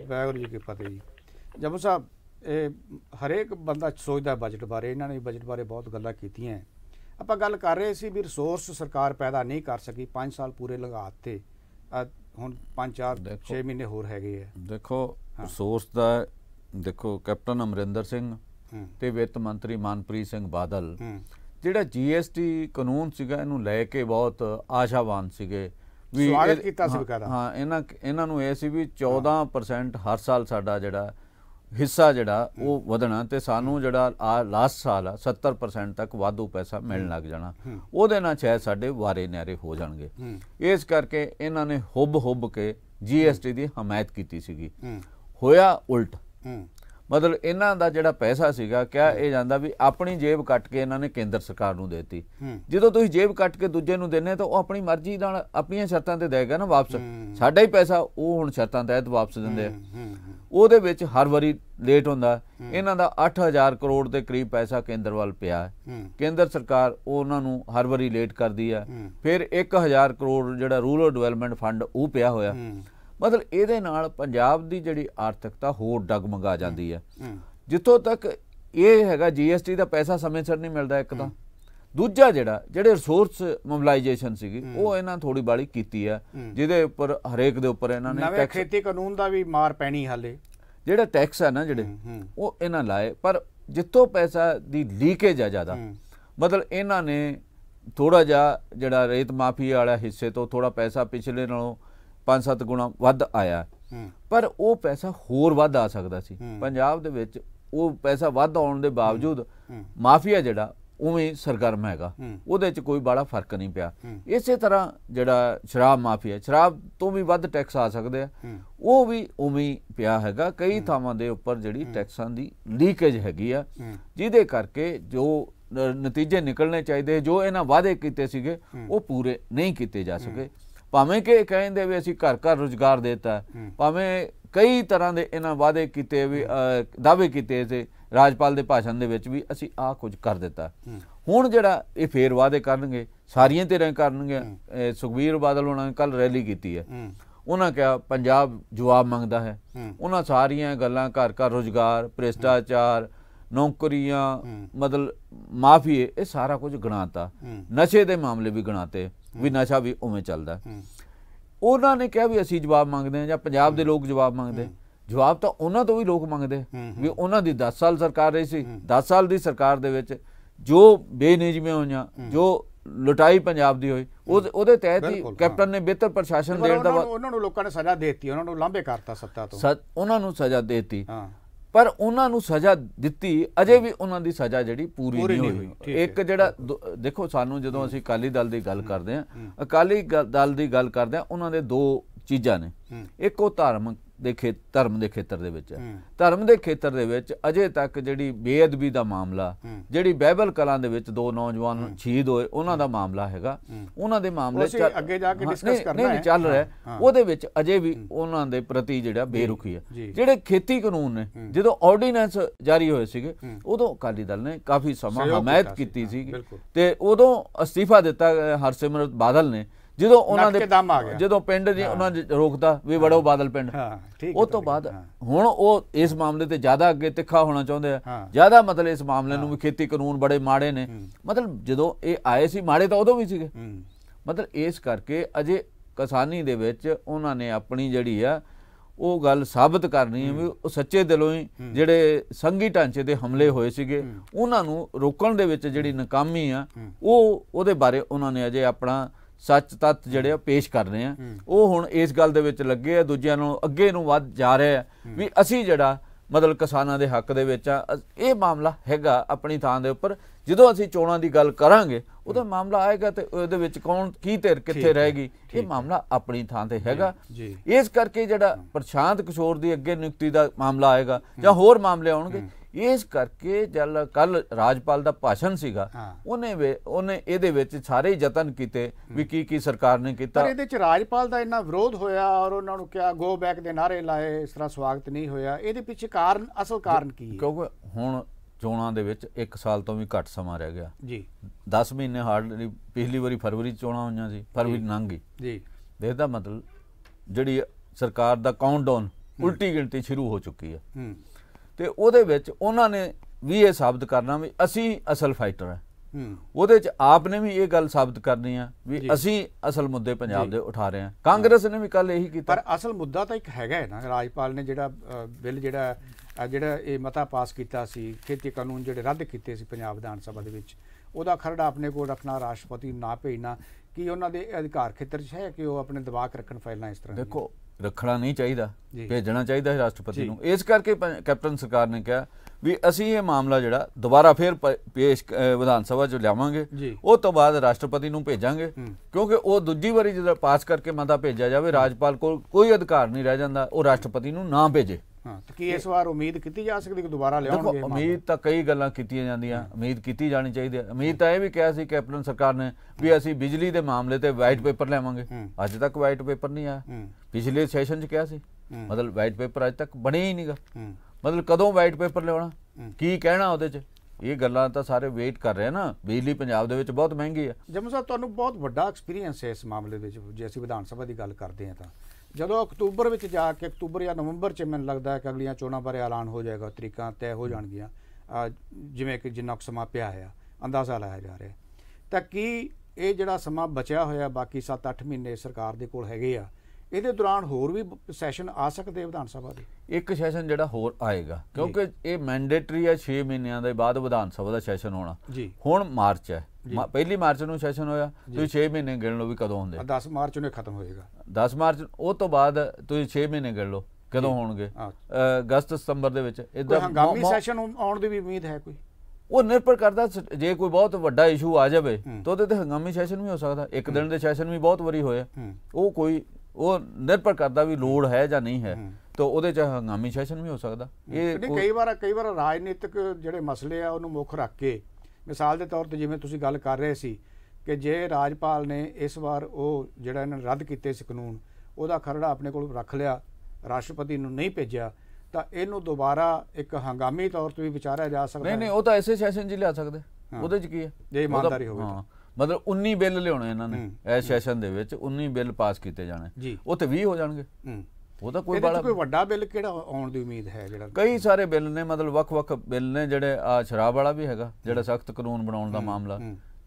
ਵਾਹਿਗੁਰੂ ਜੀ ਕੀ ਫਤਿਹ ਜੀ ਜੰਮੂ ਸਾਹਿਬ ਇਹ ਹਰੇਕ ਬੰਦਾ ਸੋਚਦਾ ਬਜਟ ਬਾਰੇ ਇਹਨਾਂ ਨੇ ਬਜਟ ਬਾਰੇ ਬਹੁਤ ਗੱਲਾਂ ਕੀਤੀਆਂ ਆਪਾਂ ਗੱਲ ਕਰ ਰਹੇ ਸੀ ਵੀ ਰਿਸੋਰਸ ਸਰਕਾਰ ਪੈਦਾ ਨਹੀਂ ਕਰ ਸਕੀ 5 ਸਾਲ ਪੂਰੇ ਲੰਘਾ ਦਿੱਤੇ ਹੁਣ 5 4 ਦੇਖੋ। 6 ਮਹੀਨੇ ਹੋਰ ਹੈਗੇ ਆ ਦੇਖੋ ਹਾਂ। ਸੋਰਸ ਦਾ ਦੇਖੋ ਕੈਪਟਨ ਅਮਰਿੰਦਰ ਸਿੰਘ ਤੇ ਵਿੱਤ ਮੰਤਰੀ ਮਨਪ੍ਰੀਤ ਸਿੰਘ ਬਾਦਲ। ਜਿਹੜਾ ਜੀਐਸਟੀ ਕਾਨੂੰਨ ਸੀਗਾ ਇਹਨੂੰ ਲੈ ਕੇ ਬਹੁਤ ਆਸ਼ਾਵਾਨ ਸੀਗੇ ਸਵਾਗਤ ਇਹ- ਕੀਤਾ ਸੀ ਹਾਂ- ਇਹਨਾਂ ਇਹਨਾਂ ਨੂੰ ਇਹ ਸੀ ਵੀ 14% ਹਰ ਸਾਲ ਸਾਡਾ ਜਿਹੜਾ ਹਿੱਸਾ ਜਿਹੜਾ ਉਹ ਵਧਣਾ ਤੇ ਸਾਨੂੰ ਜਿਹੜਾ ਆ ਲਾਸਟ ਸਾਲ ਆ 70% ਤੱਕ ਵਾਧੂ ਪੈਸਾ ਮਿਲਣ ਲੱਗ ਜਾਣਾ। ਉਹਦੇ ਨਾਲ ਸ਼ਾਇਦ ਸਾਡੇ ਵਾਰੇ ਨਿਆਰੇ ਹੋ ਜਾਣਗੇ। ਇਸ ਕਰਕੇ ਇਹਨਾਂ ਨੇ ਹੁੱਬ ਹੁੱਬ ਕੇ ਜੀਐਸਟੀ ਦੀ ਹਮਾਇਤ ਕੀਤੀ ਸੀਗੀ। ਹੋਇਆ ਉਲਟ। ਮਤਲਬ ਇਹਨਾਂ ਦਾ ਜਿਹੜਾ ਪੈਸਾ ਸੀਗਾ ਕਿਹਾ ਇਹ ਜਾਂਦਾ ਵੀ ਆਪਣੀ ਜੇਬ ਕੱਟ ਕੇ ਇਹਨਾਂ ਨੇ ਕੇਂਦਰ ਸਰਕਾਰ ਨੂੰ ਦੇਤੀ। ਜਦੋਂ ਤੁਸੀਂ ਜੇਬ ਕੱਟ ਕੇ ਦੂਜੇ ਨੂੰ ਦਿੰਨੇ ਤਾਂ ਉਹ ਆਪਣੀ ਮਰਜ਼ੀ ਨਾਲ ਆਪਣੀਆਂ ਸ਼ਰਤਾਂ ਤੇ ਦੇਗਾ ਨਾ ਵਾਪਸ। ਸਾਡਾ ਹੀ ਪੈਸਾ ਉਹ ਹੁਣ ਸ਼ਰਤਾਂ ਤਹਿਤ ਵਾਪਸ ਦਿੰਦੇ ਆ। ਉਹਦੇ ਵਿੱਚ ਹਰ ਵਾਰੀ ਲੇਟ ਹੁੰਦਾ। ਇਹਨਾਂ ਦਾ 8000 ਕਰੋੜ ਦੇ ਕਰੀਬ ਪੈਸਾ ਕੇਂਦਰ ਵੱਲ ਪਿਆ। ਕੇਂਦਰ ਸਰਕਾਰ ਉਹਨਾਂ ਨੂੰ ਹਰ ਵਾਰੀ ਲੇਟ ਕਰਦੀ ਆ। ਹੂੰ। ਫਿਰ 1000 ਕਰੋੜ ਜਿਹੜਾ ਰੂਰਲ ਡਿਵੈਲਪਮੈਂਟ ਫੰਡ ਉਹ ਪਿਆ ਹੋਇਆ। ਮਤਲਬ ਇਹਦੇ ਨਾਲ ਪੰਜਾਬ ਦੀ ਜਿਹੜੀ ਆਰਥਿਕਤਾ ਹੋਰ ਡਗਮਗਾ ਜਾਂਦੀ ਹੈ ਜਿੱਥੋਂ ਤੱਕ ਇਹ ਹੈਗਾ ਜੀਐਸਟੀ ਦਾ ਪੈਸਾ ਸਮੇਂ ਸਿਰ ਨਹੀਂ ਮਿਲਦਾ ਇੱਕ ਤਾਂ ਦੂਜਾ ਜਿਹੜਾ ਜਿਹੜੇ ਰਿਸੋਰਸ ਮੋਬਿਲਾਈਜੇਸ਼ਨ ਸੀਗੀ ਉਹ ਇਹਨਾਂ ਥੋੜੀ ਬਾਲੀ ਕੀਤੀ ਆ ਹੂੰ। ਜਿਹਦੇ ਉੱਪਰ ਹਰੇਕ ਦੇ ਉੱਪਰ ਇਹਨਾਂ ਨੇ ਨਵੇਂ ਖੇਤੀ ਕਾਨੂੰਨ ਦਾ ਵੀ ਮਾਰ ਪੈਣੀ ਹਾਲੇ ਜਿਹੜਾ ਟੈਕਸ ਹੈ ਨਾ ਜਿਹੜੇ। ਉਹ ਇਹਨਾਂ ਲਾਏ ਪਰ ਜਿੱਥੋਂ ਪੈਸਾ ਦੀ ਲੀਕੇਜ ਆ ਜ਼ਿਆਦਾ। ਮਤਲਬ ਇਹਨਾਂ ਨੇ ਥੋੜਾ ਜਿਹਾ ਜਿਹੜਾ ਰੇਤ ਮਾਫੀ ਵਾਲਾ ਹਿੱਸੇ ਤੋਂ ਥੋੜਾ ਪੈਸਾ ਪਿਛਲੇ ਨਾਲੋਂ 5-7 ਗੁਣਾ ਵੱਧ ਆਇਆ। ਪਰ ਉਹ ਪੈਸਾ ਹੋਰ ਵੱਧ ਆ ਸਕਦਾ ਸੀ। ਪੰਜਾਬ ਦੇ ਵਿੱਚ ਉਹ ਪੈਸਾ ਵੱਧ ਆਉਣ ਦੇ ਬਾਵਜੂਦ। ਮਾਫੀਆ ਜਿਹੜਾ ਉਵੇਂ ਸਰਗਰਮ ਹੈਗਾ। ਉਹਦੇ 'ਚ ਕੋਈ ਬੜਾ ਫ਼ਰਕ ਨਹੀਂ ਪਿਆ। ਇਸੇ ਤਰ੍ਹਾਂ ਜਿਹੜਾ ਸ਼ਰਾਬ ਮਾਫੀਆ ਸ਼ਰਾਬ ਤੋਂ ਵੀ ਵੱਧ ਟੈਕਸ ਆ ਸਕਦੇ ਆ। ਉਹ ਵੀ ਉਵੇਂ ਪਿਆ ਹੈਗਾ। ਕਈ ਥਾਵਾਂ ਦੇ ਉੱਪਰ ਜਿਹੜੀ ਟੈਕਸਾਂ ਦੀ ਲੀਕੇਜ ਹੈਗੀ ਆ। ਜਿਹਦੇ ਕਰਕੇ ਜੋ ਨਤੀਜੇ ਨਿਕਲਣੇ ਚਾਹੀਦੇ ਜੋ ਇਹਨਾਂ ਵਾਅਦੇ ਕੀਤੇ ਸੀਗੇ ਉਹ ਪੂਰੇ ਨਹੀਂ ਕੀਤੇ ਜਾ ਸਕੇ। ਭਾਵੇਂ ਕਿ ਕਹਿੰਦੇ ਵੀ ਅਸੀਂ ਘਰ ਘਰ ਰੁਜ਼ਗਾਰ ਦੇਤਾ। ਭਾਵੇਂ ਕਈ ਤਰ੍ਹਾਂ ਦੇ ਇਹਨਾਂ ਵਾਅਦੇ ਕੀਤੇ ਵੀ ਦਾਅਵੇ ਕੀਤੇ ਤੇ ਰਾਜਪਾਲ ਦੇ ਭਾਸ਼ਣ ਦੇ ਵਿੱਚ ਵੀ ਅਸੀਂ ਆਹ ਕੁਝ ਕਰ ਦਿੱਤਾ। ਹੁਣ ਜਿਹੜਾ ਇਹ ਫੇਰ ਵਾਅਦੇ ਕਰਨਗੇ ਸਾਰੀਆਂ ਧਿਰਾਂ ਕਰਨਗੇ ਸੁਖਬੀਰ ਬਾਦਲ ਉਹਨਾਂ ਨੇ ਕੱਲ ਰੈਲੀ ਕੀਤੀ ਹੈ ਉਹਨਾਂ ਕਿਹਾ ਪੰਜਾਬ ਜਵਾਬ ਮੰਗਦਾ ਹੈ। ਉਹਨਾਂ ਸਾਰੀਆਂ ਗੱਲਾਂ ਘਰ ਘਰ ਰੋਜ਼ਗਾਰ ਭ੍ਰਿਸ਼ਟਾਚਾਰ ਨੌਕਰੀਆਂ। ਮਤਲਬ ਮਾਫੀਏ ਇਹ ਸਾਰਾ ਕੁਝ ਗਣਾਤਾ। ਨਸ਼ੇ ਦੇ ਮਾਮਲੇ ਵੀ ਗਣਾਤੇ ਵੀ ਨਸ਼ਾ ਵੀ ਉਵੇਂ ਚੱਲਦਾ। ਉਹਨਾਂ ਨੇ ਕਿਹਾ ਵੀ ਅਸੀਂ ਜਵਾਬ ਮੰਗਦੇ ਹਾਂ ਜਾਂ ਪੰਜਾਬ ਦੇ ਲੋਕ ਜਵਾਬ ਮੰਗਦੇ ਜਵਾਬ ਤਾਂ ਉਹਨਾਂ ਤੋਂ ਵੀ ਲੋਕ ਮੰਗਦੇ ਵੀ ਉਹਨਾਂ ਦੀ 10 ਸਾਲ ਸਰਕਾਰ ਰਹੀ ਸੀ। 10 ਸਾਲ ਦੀ ਸਰਕਾਰ ਦੇ ਵਿੱਚ ਜੋ ਬੇਨਿਯਮੀਆਂ ਹੋਈਆਂ ਜੋ ਲੁਟਾਈ ਪੰਜਾਬ ਦੀ ਹੋਈ ਉਹਦੇ- ਤਹਿਤ ਹੀ। ਕੈਪਟਨ ਨੇ ਬਿਹਤਰ ਪ੍ਰਸ਼ਾਸਨ ਪਰ ਦੇਣ ਦਾ ਉਹਨਾਂ ਨੂੰ ਲੋਕਾਂ ਨੇ ਸਜ਼ਾ ਦੇ ਦਿੱਤੀ ਉਹਨਾਂ ਨੂੰ ਲਾਂਭੇ ਕਰਤਾ ਸੱਤਾ ਤੋਂ। ਉਹਨਾਂ ਨੂੰ ਸਜ਼ਾ ਦੇਤੀ। ਹਾਂ। ਪਰ ਉਹਨਾਂ ਨੂੰ ਸਜ਼ਾ ਦਿੱਤੀ ਅਜੇ ਵੀ ਉਹਨਾਂ ਦੀ ਸਜ਼ਾ ਜਿਹੜੀ ਪੂਰੀ ਨਹੀਂ ਹੋਈ। ਇੱਕ ਜਿਹੜਾ ਦੇਖੋ ਸਾਨੂੰ ਜਦੋਂ ਅਸੀਂ ਅਕਾਲੀ ਦਲ ਦੀ ਗੱਲ ਕਰਦੇ ਹਾਂ ਅਕਾਲੀ ਦਲ ਦੀ ਗੱਲ ਕਰਦੇ ਹਾਂ ਉਹਨਾਂ ਦੇ ਦੋ ਚੀਜ਼ਾਂ ਨੇ। ਇੱਕ ਉਹ ਧਰਮ ਦੇ ਖੇ ਧਰਮ ਦੇ ਖੇਤਰ ਦੇ ਵਿੱਚ ਹੈ। ਧਰਮ ਦੇ ਖੇਤਰ ਦੇ ਵਿੱਚ ਅਜੇ ਤੱਕ ਜਿਹੜੀ ਬੇਅਦਬੀ ਦਾ ਮਾਮਲਾ। ਜਿਹੜੀ ਬਾਈਬਲ ਕਲਾਂ ਦੇ ਵਿੱਚ ਦੋ ਨੌਜਵਾਨ ਸ਼ਹੀਦ ਹੋਏ ਉਹਨਾਂ ਦਾ ਮਾਮਲਾ ਹੈਗਾ ਉਹਨਾਂ ਦੇ ਮਾਮਲੇ ਚੱਲ- ਅੱਗੇ ਜਾ ਕੇ ਨਹੀਂ- ਕਰਨਾ ਨਹੀਂ। ਚੱਲ ਰਿਹਾ। ਉਹਦੇ ਵਿੱਚ ਅਜੇ ਵੀ ਉਹਨਾਂ ਦੇ ਪ੍ਰਤੀ ਜਿਹੜਾ ਬੇਰੁਖੀ ਹੈ। ਜਿਹੜੇ ਖੇਤੀ ਕਾਨੂੰਨ ਨੇ ਜਦੋਂ ਆਰਡੀਨੈਂਸ ਜਾਰੀ ਹੋਏ ਸੀਗੇ ਉਦੋਂ ਅਕਾਲੀ ਦਲ ਨੇ ਕਾਫੀ ਸਮਾਂ ਹਮਾਇਤ ਕੀਤਾ ਸੀ। ਤੇ ਉਦੋਂ ਅਸਤੀਫਾ ਦਿੱਤਾ ਹਰਸਿਮਰਤ ਬਾਦਲ ਨੇ ਜਦੋਂ ਉਹਨਾਂ ਦੇ। ਜਦੋਂ ਪਿੰਡ ਦੀ ਉਹਨਾਂ ਨੇ ਰੋਕਤਾ ਵੀ ਵੜੋ ਬਾਦਲ ਪਿੰਡ। ਉਹ ਤੋਂ ਬਾਅਦ। ਹੁਣ ਉਹ ਇਸ ਮਾਮਲੇ ਤੇ ਜ਼ਿਆਦਾ ਅੱਗੇ ਤਿੱਖਾ ਹੋਣਾ ਚਾਹੁੰਦੇ ਆ। ਜ਼ਿਆਦਾ ਮਤਲਬ ਇਸ ਮਾਮਲੇ ਨੂੰ ਵੀ ਖੇਤੀ ਕਾਨੂੰਨ ਬੜੇ ਮਾੜੇ ਨੇ। ਮਤਲਬ ਜਦੋਂ ਇਹ ਆਏ ਸੀ ਮਾੜੇ ਤਾਂ ਉਦੋਂ ਵੀ ਸੀਗੇ। ਮਤਲਬ ਇਸ ਕਰਕੇ ਅਜੇ ਕਿਸਾਨੀ ਦੇ ਵਿੱਚ ਉਹਨਾਂ ਨੇ ਆਪਣੀ ਜਿਹੜੀ ਆ ਉਹ ਗੱਲ ਸਾਬਤ ਕਰਨੀ ਹੈ ਵੀ ਉਹ ਸੱਚੇ ਦਿਲੋਂ ਹੀ ਜਿਹੜੇ ਸੰਘੀ ਢਾਂਚੇ ਦੇ ਹਮਲੇ ਹੋਏ ਸੀਗੇ ਉਹਨਾਂ ਨੂੰ ਰੋਕਣ ਦੇ ਵਿੱਚ ਜਿਹੜੀ ਨਾਕਾਮੀ ਆ ਉਹ ਉਹਦੇ ਬਾਰੇ ਉਹਨਾਂ ਨੇ ਅਜੇ ਆਪਣਾ ਸੱਚ ਤੱਤ ਜਿਹੜੇ ਆ ਪੇਸ਼ ਕਰਨੇ ਆ। ਉਹ ਹੁਣ ਇਸ ਗੱਲ ਦੇ ਵਿੱਚ ਲੱਗੇ ਆ ਦੂਜਿਆਂ ਨੂੰ ਅੱਗੇ ਨੂੰ ਵੱਧ ਜਾ ਰਹੇ ਆ ਵੀ ਅਸੀਂ ਜਿਹੜਾ ਮਤਲਬ ਕਿਸਾਨਾਂ ਦੇ ਹੱਕ ਦੇ ਵਿੱਚ ਆ ਇਹ ਮਾਮਲਾ ਹੈਗਾ ਆਪਣੀ ਥਾਂ ਦੇ ਉੱਪਰ। ਜਦੋਂ ਅਸੀਂ ਚੋਣਾਂ ਦੀ ਗੱਲ ਕਰਾਂਗੇ ਉਹਦਾ ਮਾਮਲਾ ਆਏਗਾ ਤੇ ਉਹਦੇ ਵਿੱਚ ਕੌਣ ਕੀ ਧਿਰ ਕਿੱਥੇ ਰਹੇਗੀ ਇਹ ਮਾਮਲਾ ਆਪਣੀ ਥਾਂ ਤੇ ਹੈਗਾ। ਇਸ ਕਰਕੇ ਜਿਹੜਾ ਪ੍ਰਸ਼ਾਂਤ ਕਿਸ਼ੋਰ ਦੀ ਅੱਗੇ ਨਿਯੁਕਤੀ ਦਾ ਮਾਮਲਾ ਆਏਗਾ ਜਾਂ ਹੋਰ ਮਾਮਲੇ ਆਉਣਗੇ ਇਸ ਕਰਕੇ ਜਦ ਕੱਲ ਰਾਜਪਾਲ ਦਾ ਭਾਸ਼ਣ ਸੀਗਾ। ਉਹਨੇ ਉਹਨੇ ਇਹਦੇ ਵਿੱਚ ਸਾਰੇ ਯਤਨ ਕੀਤੇ ਵੀ ਕੀ ਕੀ ਸਰਕਾਰ ਨੇ ਕੀਤਾ। ਪਰ ਇਹਦੇ ਚ ਰਾਜਪਾਲ ਦਾ ਇੰਨਾ ਵਿਰੋਧ ਹੋਇਆ ਔਰ ਉਹਨਾਂ ਨੂੰ ਕਿਹਾ ਗੋ ਬੈਕ ਦੇ ਨਾਰੇ ਲਾਏ ਇਸ ਤਰ੍ਹਾਂ ਸਵਾਗਤ ਨਹੀਂ ਹੋਇਆ। ਇਹਦੇ ਪਿੱਛੇ ਕਾਰਨ ਅਸਲ ਕਾਰਨ ਕੀ ਹੈ? ਕਿਉਂਕਿ ਹੁਣ ਚੋਣਾਂ ਦੇ ਵਿੱਚ 1 ਸਾਲ ਤੋਂ ਵੀ ਘੱਟ ਸਮਾਂ ਰਹਿ ਗਿਆ। ਜੀ। 10 ਮਹੀਨੇ ਹਾਰਡਲੀ ਪਿਛਲੀ ਵਾਰੀ ਫਰਵਰੀ ਚੋਣਾਂ ਹੋਈਆਂ ਸੀ ਫਰਵਰੀ ਲੰਘ ਗਈ। ਜੀ। ਦੇਖਦਾ ਮਤਲਬ ਜਿਹੜੀ ਸਰਕਾਰ ਦਾ ਕਾਊਂਟਡਾਊਨ ਉਲਟੀ ਗਿਣਤੀ ਸ਼ੁਰੂ ਹੋ ਚੁੱਕੀ ਹੈ। ਹੂੰ। ਤੇ ਉਹਦੇ ਵਿੱਚ ਉਹਨਾਂ ਨੇ ਵੀ ਇਹ ਸਾਬਤ ਕਰਨਾ ਵੀ ਅਸੀਂ ਅਸਲ ਫਾਈਟਰ ਹਾਂ। ਉਹਦੇ ਚ ਆਪ ਨੇ ਵੀ ਇਹ ਗੱਲ ਸਾਬਤ ਕਰਨੀ ਆ ਵੀ। ਅਸੀਂ ਅਸਲ ਮੁੱਦੇ ਪੰਜਾਬ ਦੇ ਉਠਾ ਰਹੇ ਹਾਂ। ਕਾਂਗਰਸ ਨੇ ਵੀ ਕੱਲ ਇਹੀ ਕੀਤਾ। ਪਰ ਅਸਲ ਮੁੱਦਾ ਤਾਂ ਇੱਕ ਹੈਗਾ ਹੈ ਨਾ ਰਾਜਪਾਲ ਨੇ ਜਿਹੜਾ ਬਿੱਲ ਜਿਹੜਾ ਜਿਹੜਾ ਇਹ ਮਤਾ ਪਾਸ ਕੀਤਾ ਸੀ ਖੇਤੀ ਕਾਨੂੰਨ ਜਿਹੜੇ ਰੱਦ ਕੀਤੇ ਸੀ ਪੰਜਾਬ ਵਿਧਾਨ ਸਭਾ ਦੇ ਵਿੱਚ ਉਹਦਾ ਖਰੜਾ ਆਪਣੇ ਕੋਲ ਰੱਖਣਾ ਰਾਸ਼ਟਰਪਤੀ ਨੂੰ ਭੇਜਣਾ ਕੀ ਉਹਨਾਂ ਦੇ ਅਧਿਕਾਰ ਖੇਤਰ 'ਚ ਹੈ ਕਿ ਉਹ ਆਪਣੇ ਦਬਾਅ ਰੱਖਣ ਫਾਈਲਾਂ ਇਸ ਤਰ੍ਹਾਂ? ਦੇਖੋ ਰੱਖਣਾ ਨਹੀਂ ਚਾਹੀਦਾ। ਭੇਜਣਾ ਚਾਹੀਦਾ ਹੈ ਰਾਸ਼ਟਰਪਤੀ। ਨੂੰ ਇਸ ਕਰਕੇ ਕੈਪਟਨ ਸਰਕਾਰ ਨੇ ਕਿਹਾ ਵੀ ਅਸੀਂ ਇਹ ਮਾਮਲਾ ਜਿਹੜਾ ਦੁਬਾਰਾ ਫੇਰ ਪੇਸ਼ ਵਿਧਾਨ ਸਭਾ 'ਚ ਲਿਆਵਾਂਗੇ। ਉਹ ਤੋਂ ਬਾਅਦ ਰਾਸ਼ਟਰਪਤੀ ਨੂੰ ਭੇਜਾਂਗੇ। ਕਿਉਂਕਿ ਉਹ ਦੂਜੀ ਵਾਰੀ ਜਦੋਂ ਪਾਸ ਕਰਕੇ ਮਤਾ ਭੇਜਿਆ ਜਾਵੇ ਰਾਜਪਾਲ ਕੋਲ ਕੋਈ ਅਧਿਕਾਰ ਨਹੀਂ ਰਹਿ ਜਾਂਦਾ ਉਹ ਰਾਸ਼ਟਰਪਤੀ ਨੂੰ ਨਾ ਭੇਜੇ ਹਾਂ ਕੀ ਇਸ ਵਾਰ ਉਮੀਦ ਕੀਤੀ ਜਾ ਸਕਦੀ ਕਿ ਦੁਬਾਰਾ ਦੇਖੋ ਲਿਆਉਣਗੇ ਮਾਮਲਾ? ਉਮੀਦ ਤਾਂ ਕਈ ਗੱਲਾਂ ਕੀਤੀਆਂ ਜਾਂਦੀਆਂ ਉਮੀਦ ਕੀਤੀ ਜਾਣੀ ਚਾਹੀਦੀ ਹੈ। ਉਮੀਦ ਤਾਂ ਇਹ ਵੀ ਕਿਹਾ ਸੀ ਕੈਪਟਨ ਸਰਕਾਰ ਨੇ ਵੀ ਅਸੀਂ ਬਿਜਲੀ ਦੇ ਮਾਮਲੇ ਤੇ ਵਾਈਟ ਪੇਪਰ ਲਿਆਵਾਂਗੇ। ਹੂੰ। ਅੱਜ ਤੱਕ ਵਾਈਟ ਪੇਪਰ ਨਹੀਂ ਆਇਆ। ਪਿਛਲੇ ਸੈਸ਼ਨ 'ਚ ਕਿਹਾ ਸੀ। ਮਤਲਬ ਵਾਈਟ ਪੇਪਰ ਅੱਜ ਤੱਕ ਬਣਿਆ ਹੀ ਨਹੀਂਗਾ ਮਤਲਬ ਕਦੋਂ ਵਾਈਟ ਪੇਪਰ ਲਿਆਉਣਾ। ਕੀ ਕਹਿਣਾ ਉਹਦੇ 'ਚ? ਇਹ ਗੱਲਾਂ ਤਾਂ ਸਾਰੇ ਵੇਟ ਕਰ ਰਹੇ ਨਾ। ਬਿਜਲੀ ਪੰਜਾਬ ਦੇ ਵਿੱਚ ਬਹੁਤ ਮਹਿੰਗੀ ਆ। ਜਮਨ ਸਾਹਿਬ ਤੁਹਾਨੂੰ ਬਹੁਤ ਵੱਡਾ ਐਕਸਪੀਰੀਅੰਸ ਹੈ ਇਸ ਮਾਮਲੇ ਵਿੱਚ ਜੇ ਅਸੀਂ ਵਿਧਾਨ ਸਭਾ ਦੀ ਗੱਲ ਕਰਦੇ ਹਾਂ ਤਾਂ। ਜਦੋਂ ਅਕਤੂਬਰ ਵਿੱਚ ਜਾ ਕੇ ਅਕਤੂਬਰ ਜਾਂ ਨਵੰਬਰ 'ਚ ਮੈਨੂੰ ਲੱਗਦਾ ਹੈ ਕਿ ਅਗਲੀਆਂ ਚੋਣਾਂ ਬਾਰੇ ਐਲਾਨ ਹੋ ਜਾਏਗਾ, ਤਰੀਕਾਂ ਤੈਅ ਹੋ ਜਾਣਗੀਆਂ। ਜਿਵੇਂ ਕਿ ਜਿੰਨਾ ਕੁ ਸਮਾਂ ਪਿਆ ਆ ਅੰਦਾਜ਼ਾ ਲਾਇਆ ਜਾ ਰਿਹਾ ਤਾਂ ਕੀ ਇਹ ਜਿਹੜਾ ਸਮਾਂ ਬਚਿਆ ਹੋਇਆ ਬਾਕੀ 7-8 ਮਹੀਨੇ ਸਰਕਾਰ ਦੇ ਕੋਲ ਹੈਗੇ ਆ ਇਹਦੇ ਦੌਰਾਨ ਹੋਰ ਵੀ ਸੈਸ਼ਨ ਆ ਸਕਦੇ ਵਿਧਾਨ ਸਭਾ ਦੇ? ਇੱਕ ਸੈਸ਼ਨ ਜਿਹੜਾ ਹੋਰ ਆਏਗਾ ਕਿਉਂਕਿ ਇਹ ਮੈਂਡੇਟਰੀ ਹੈ 6 ਮਹੀਨਿਆਂ ਦੇ ਬਾਅਦ ਵਿਧਾਨ ਸਭਾ ਦਾ ਸੈਸ਼ਨ ਹੋਣਾ। ਜੀ। ਹੁਣ ਮਾਰਚ ਹੈ। ਪਹਿਲੀ ਮਾਰਚ ਨੂੰ ਸੈਸ਼ਨ ਹੋਇਆ ਤੁਸੀਂ 6 ਮਹੀਨੇ ਗਿਣ ਲਓ ਵੀ ਕਦੋਂ ਹੁੰਦੇ 10 ਮਾਰਚ ਨੂੰ ਖਤਮ ਹੋਏਗਾ। 10 ਮਾਰਚ ਉਹ ਤੋਂ ਬਾਅਦ ਤੁਸੀਂ 6 ਮਹੀਨੇ ਗਿਣ ਲਓ ਕਦੋਂ। ਹੋਣਗੇ? ਅਗਸਤ ਸਤੰਬਰ ਦੇ ਵਿੱਚ। ਇਦਾਂ ਹੰਗਾਮੀ ਸੈਸ਼ਨ ਆਉਣ ਦੀ ਵੀ ਉਮੀਦ ਹੈ ਕੋਈ? ਉਹ ਨਿਰਭਰ ਕਰਦਾ ਜੇ ਕੋਈ ਬਹੁਤ ਵੱਡਾ ਇਸ਼ੂ ਆ ਜਾਵੇ। ਤਾਂ ਉਹਦੇ ਤੇ ਹੰਗਾਮੀ ਸੈਸ਼ਨ ਵੀ ਹੋ ਸਕਦਾ। ਇੱਕ ਦਿਨ ਦੇ ਸੈਸ਼ਨ ਵੀ ਬਹੁਤ ਵਾਰੀ ਹੋਏ ਆ। ਹੂੰ। ਉਹ ਕੋਈ ਉਹ ਨਿਰਭਰ ਕਰਦਾ ਵੀ ਲੋੜ ਹੈ ਜਾਂ ਨਹੀਂ ਹੈ। ਤਾਂ ਉਹਦੇ ਚ ਹੰਗਾਮੀ ਸੈਸ਼ਨ ਵੀ ਹੋ ਸਕਦਾ ਇਹ ਕੋਈ- ਵਾਰ ਕਈ ਵਾਰ ਰਾਜਨੀਤਿਕ ਜਿਹੜੇ ਮਸਲੇ ਆ ਉਹਨੂੰ ਮੁੱਖ ਰੱਖ ਕੇ ਮਿਸਾਲ ਦੇ ਤੌਰ ਤੇ ਜਿਵੇਂ ਤੁਸੀਂ ਗੱਲ ਕਰ ਰਹੇ ਸੀ ਕਿ ਜੇ ਰਾਜਪਾਲ ਨੇ ਇਸ ਵਾਰ ਉਹ ਜਿਹੜਾ ਇਹਨਾਂ ਰੱਦ ਕੀਤੇ ਸੀ ਕਾਨੂੰਨ ਉਹਦਾ ਖਰੜਾ ਆਪਣੇ ਕੋਲ ਰੱਖ ਲਿਆ ਰਾਸ਼ਟਰਪਤੀ ਨੂੰ ਨਹੀਂ ਭੇਜਿਆ ਤਾਂ ਇਹਨੂੰ ਦੁਬਾਰਾ ਇੱਕ ਹੰਗਾਮੀ ਤੌਰ ਤੇ ਵੀ ਵਿਚਾਰਿਆ ਜਾ ਸਕਦਾ ਨਹੀਂ ਨਹੀਂ। ਉਹ ਤਾਂ ਐਸੇ ਸੈਸ਼ਨ 'ਚ ਲਿਆ ਸਕਦੇ। ਉਹਦੇ 'ਚ ਕੀ ਹੈ ਜੇ ਇਮਾਨਦਾਰੀ ਹੋਵੇ ਮਤਲਬ 19 ਬਿੱਲ ਲਿਆਉਣੇ ਇਹਨਾਂ ਨੇ। ਇਸ ਸੈਸ਼ਨ ਦੇ ਵਿੱਚ 19 ਬਿੱਲ ਪਾਸ ਕੀਤੇ ਜਾਣੇ। ਉਹ ਤੇ 20 ਹੋ ਜਾਣਗੇ। ਉਹ ਤਾਂ ਕੋਈ ਬੜਾ ਕੋਈ ਵੱਡਾ ਬਿੱਲ ਕਿਹੜਾ ਆਉਣ ਦੀ ਉਮੀਦ ਹੈ ਜਿਹੜਾ? ਕਈ ਸਾਰੇ ਬਿੱਲ ਨੇ ਮਤਲਬ ਵੱਖ-ਵੱਖ ਬਿੱਲ ਨੇ ਜਿਹੜੇ ਆ ਸ਼ਰਾਬ ਵਾਲਾ ਵੀ ਹੈਗਾ ਜਿਹੜਾ ਸਖਤ ਕਾਨੂੰਨ ਬਣਾਉਣ ਦਾ ਮਾਮਲਾ।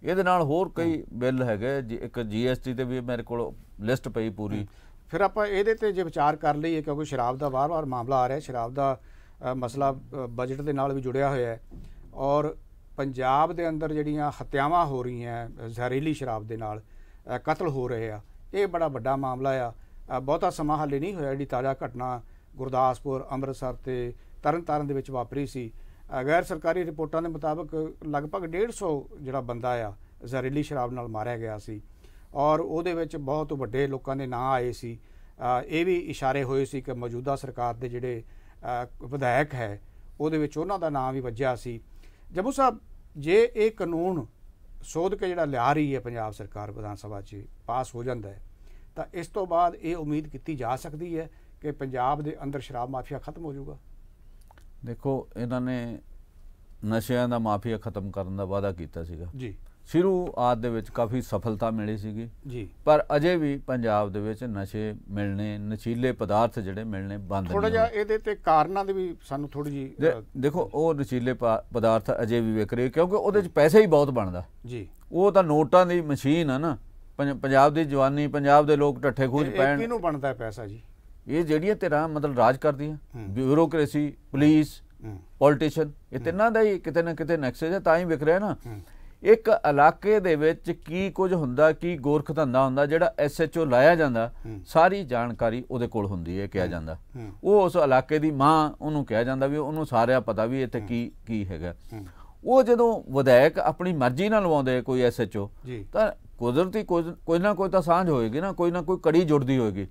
ਇਹਦੇ ਨਾਲ ਹੋਰ ਕਈ ਬਿੱਲ ਹੈਗੇ ਜੀ- ਇੱਕ ਜੀਐਸਟੀ ਤੇ ਵੀ ਮੇਰੇ ਕੋਲ ਲਿਸਟ ਪਈ ਪੂਰੀ। ਫਿਰ ਆਪਾਂ ਇਹਦੇ ਤੇ ਜੇ ਵਿਚਾਰ ਕਰ ਲਈਏ ਕਿਉਂਕਿ ਸ਼ਰਾਬ ਦਾ ਵਾਰ-ਵਾਰ ਮਾਮਲਾ ਆ ਰਿਹਾ ਸ਼ਰਾਬ ਦਾ ਮਸਲਾ ਬਜਟ ਦੇ ਨਾਲ ਵੀ ਜੁੜਿਆ ਹੋਇਆ ਹੈ। ਔਰ ਪੰਜਾਬ ਦੇ ਅੰਦਰ ਜਿਹੜੀਆਂ ਹੱਤਿਆਵਾਂ ਹੋ ਰਹੀਆਂ ਜ਼ਹਿਰੀਲੀ ਸ਼ਰਾਬ ਦੇ ਨਾਲ ਕਤਲ ਹੋ ਰਹੇ ਆ, ਇਹ ਬੜਾ ਵੱਡਾ ਮਾਮਲਾ ਆ। ਬਹੁਤਾ ਸਮਾਂ ਹਾਲੇ ਨਹੀਂ ਹੋਇਆ ਜਿਹੜੀ ਤਾਜ਼ਾ ਘਟਨਾ ਗੁਰਦਾਸਪੁਰ, ਅੰਮ੍ਰਿਤਸਰ ਤੇ ਤਰਨਤਾਰਨ ਦੇ ਵਿੱਚ ਵਾਪਰੀ ਸੀ। ਗੈਰ ਸਰਕਾਰੀ ਰਿਪੋਰਟਾਂ ਦੇ ਮੁਤਾਬਕ ਲਗਭਗ 150 ਜਿਹੜਾ ਬੰਦਾ ਆ, ਜ਼ਹਿਰੀਲੀ ਸ਼ਰਾਬ ਨਾਲ ਮਾਰਿਆ ਗਿਆ ਸੀ। ਔਰ ਉਹਦੇ ਵਿੱਚ ਬਹੁਤ ਵੱਡੇ ਲੋਕਾਂ ਦੇ ਨਾਂ ਆਏ ਸੀ। ਇਹ ਵੀ ਇਸ਼ਾਰੇ ਹੋਏ ਸੀ ਕਿ ਮੌਜੂਦਾ ਸਰਕਾਰ ਦੇ ਜਿਹੜੇ ਵਿਧਾਇਕ ਹੈ, ਉਹਦੇ ਵਿੱਚ ਉਹਨਾਂ ਦਾ ਨਾਮ ਵੀ ਵੱਜਿਆ ਸੀ। ਜੰਮੂ ਸਾਹਿਬ ਜੇ ਇਹ ਕਾਨੂੰਨ ਸੋਧ ਕੇ ਜਿਹੜਾ ਲਿਆ ਰਹੀ ਹੈ ਪੰਜਾਬ ਸਰਕਾਰ ਵਿਧਾਨ ਸਭਾ 'ਚ ਪਾਸ ਹੋ ਜਾਂਦਾ ਹੈ ਤਾਂ ਇਸ ਤੋਂ ਬਾਅਦ ਇਹ ਉਮੀਦ ਕੀਤੀ ਜਾ ਸਕਦੀ ਹੈ ਕਿ ਪੰਜਾਬ ਦੇ ਅੰਦਰ ਸ਼ਰਾਬ ਮਾਫੀਆ ਖਤਮ ਹੋ ਜਾਊਗਾ। ਦੇਖੋ ਇਹਨਾਂ ਨੇ ਨਸ਼ਿਆਂ ਦਾ ਮਾਫੀਆ ਖਤਮ ਕਰਨ ਦਾ ਵਾਅਦਾ ਕੀਤਾ ਸੀਗਾ। ਜੀ। ਸ਼ੁਰੂਆਤ ਦੇ ਵਿੱਚ ਕਾਫੀ ਸਫਲਤਾ ਮਿਲੀ ਸੀਗੀ। ਜੀ। ਪਰ ਅਜੇ ਵੀ ਪੰਜਾਬ ਦੇ ਵਿੱਚ ਨਸ਼ੇ ਮਿਲਣੇ ਨਸ਼ੀਲੇ ਪਦਾਰਥ ਜਿਹੜੇ ਮਿਲਣੇ ਬੰਦ ਥੋੜਾ ਨਹੀਂ ਜਿਹਾ ਹੋਏ। ਇਹਦੇ ਤੇ ਕਾਰਨਾਂ ਦੇ ਵੀ ਸਾਨੂੰ ਥੋੜੀ ਜੀ ਦੇਖੋ ਉਹ ਨਸ਼ੀਲੇ ਪਦਾਰਥ ਅਜੇ ਵੀ ਵਿਕ ਰਹੇ ਕਿਉਂਕਿ ਉਹਦੇ ਚ ਪੈਸਾ ਹੀ ਬਹੁਤ ਬਣਦਾ। ਜੀ। ਉਹ ਤਾਂ ਨੋਟਾਂ ਦੀ ਮਸ਼ੀਨ ਆ ਨਾ। ਪੰਜ- ਪੰਜਾਬ ਦੀ ਜਵਾਨੀ ਪੰਜਾਬ ਦੇ ਲੋਕ ਢੱਠੇ ਖੂਜ ਪੈਣ। ਕਿਹਨੂੰ ਬਣਦਾ ਪੈਸਾ ਜੀ? ਇਹ ਜਿਹੜੀਆਂ ਧਿਰਾਂ ਮਤਲਬ ਰਾਜ ਕਰਦੀਆਂ। ਬਿਊਰੋਕ੍ਰੇਸੀ ਪੁਲਿਸ ਪੋਲੀਟੀਸ਼ੀਅਨ ਇਹ ਤਿੰਨਾਂ ਦਾ ਹੀ ਕਿਤੇ ਨਾ ਕਿਤੇ ਨੈਕਸਸ ਹੈ ਤਾਂ ਹੀ ਵਿਕ ਰਿਹਾ ਨਾ। ਇੱਕ ਇਲਾਕੇ ਦੇ ਵਿੱਚ ਕੀ ਕੁਝ ਹੁੰਦਾ ਕੀ ਗੋਰਖ ਧੰਦਾ ਹੁੰਦਾ ਜਿਹੜਾ ਐਸਐਚਓ ਲਾਇਆ ਜਾਂਦਾ। ਸਾਰੀ ਜਾਣਕਾਰੀ ਉਹਦੇ ਕੋਲ ਹੁੰਦੀ ਹੈ ਕਿਹਾ ਜਾਂਦਾ। ਉਹ ਉਸ ਇਲਾਕੇ ਦੀ ਮਾਂ ਉਹਨੂੰ ਕਿਹਾ ਜਾਂਦਾ ਵੀ ਉਹਨੂੰ ਸਾਰਿਆ ਪਤਾ ਵੀ ਇੱਥੇ ਕੀ ਕੀ ਹੈਗਾ। ਉਹ ਜਦੋਂ ਵਿਧਾਇਕ ਆਪਣੀ ਮਰਜ਼ੀ ਨਾਲ ਲਵਾਉਂਦੇ ਕੋਈ ਐਸਐਚਓ ਜੀ। ਤਾਂ ਕੁਦਰਤੀ ਕੋਈ ਨਾ ਕੋਈ ਤਾਂ ਸਾਂਝ ਹੋਏਗੀ ਨਾ ਕੋਈ ਨਾ ਕੋਈ ਕੜੀ ਜੁੜਦੀ ਹੋਏਗੀ।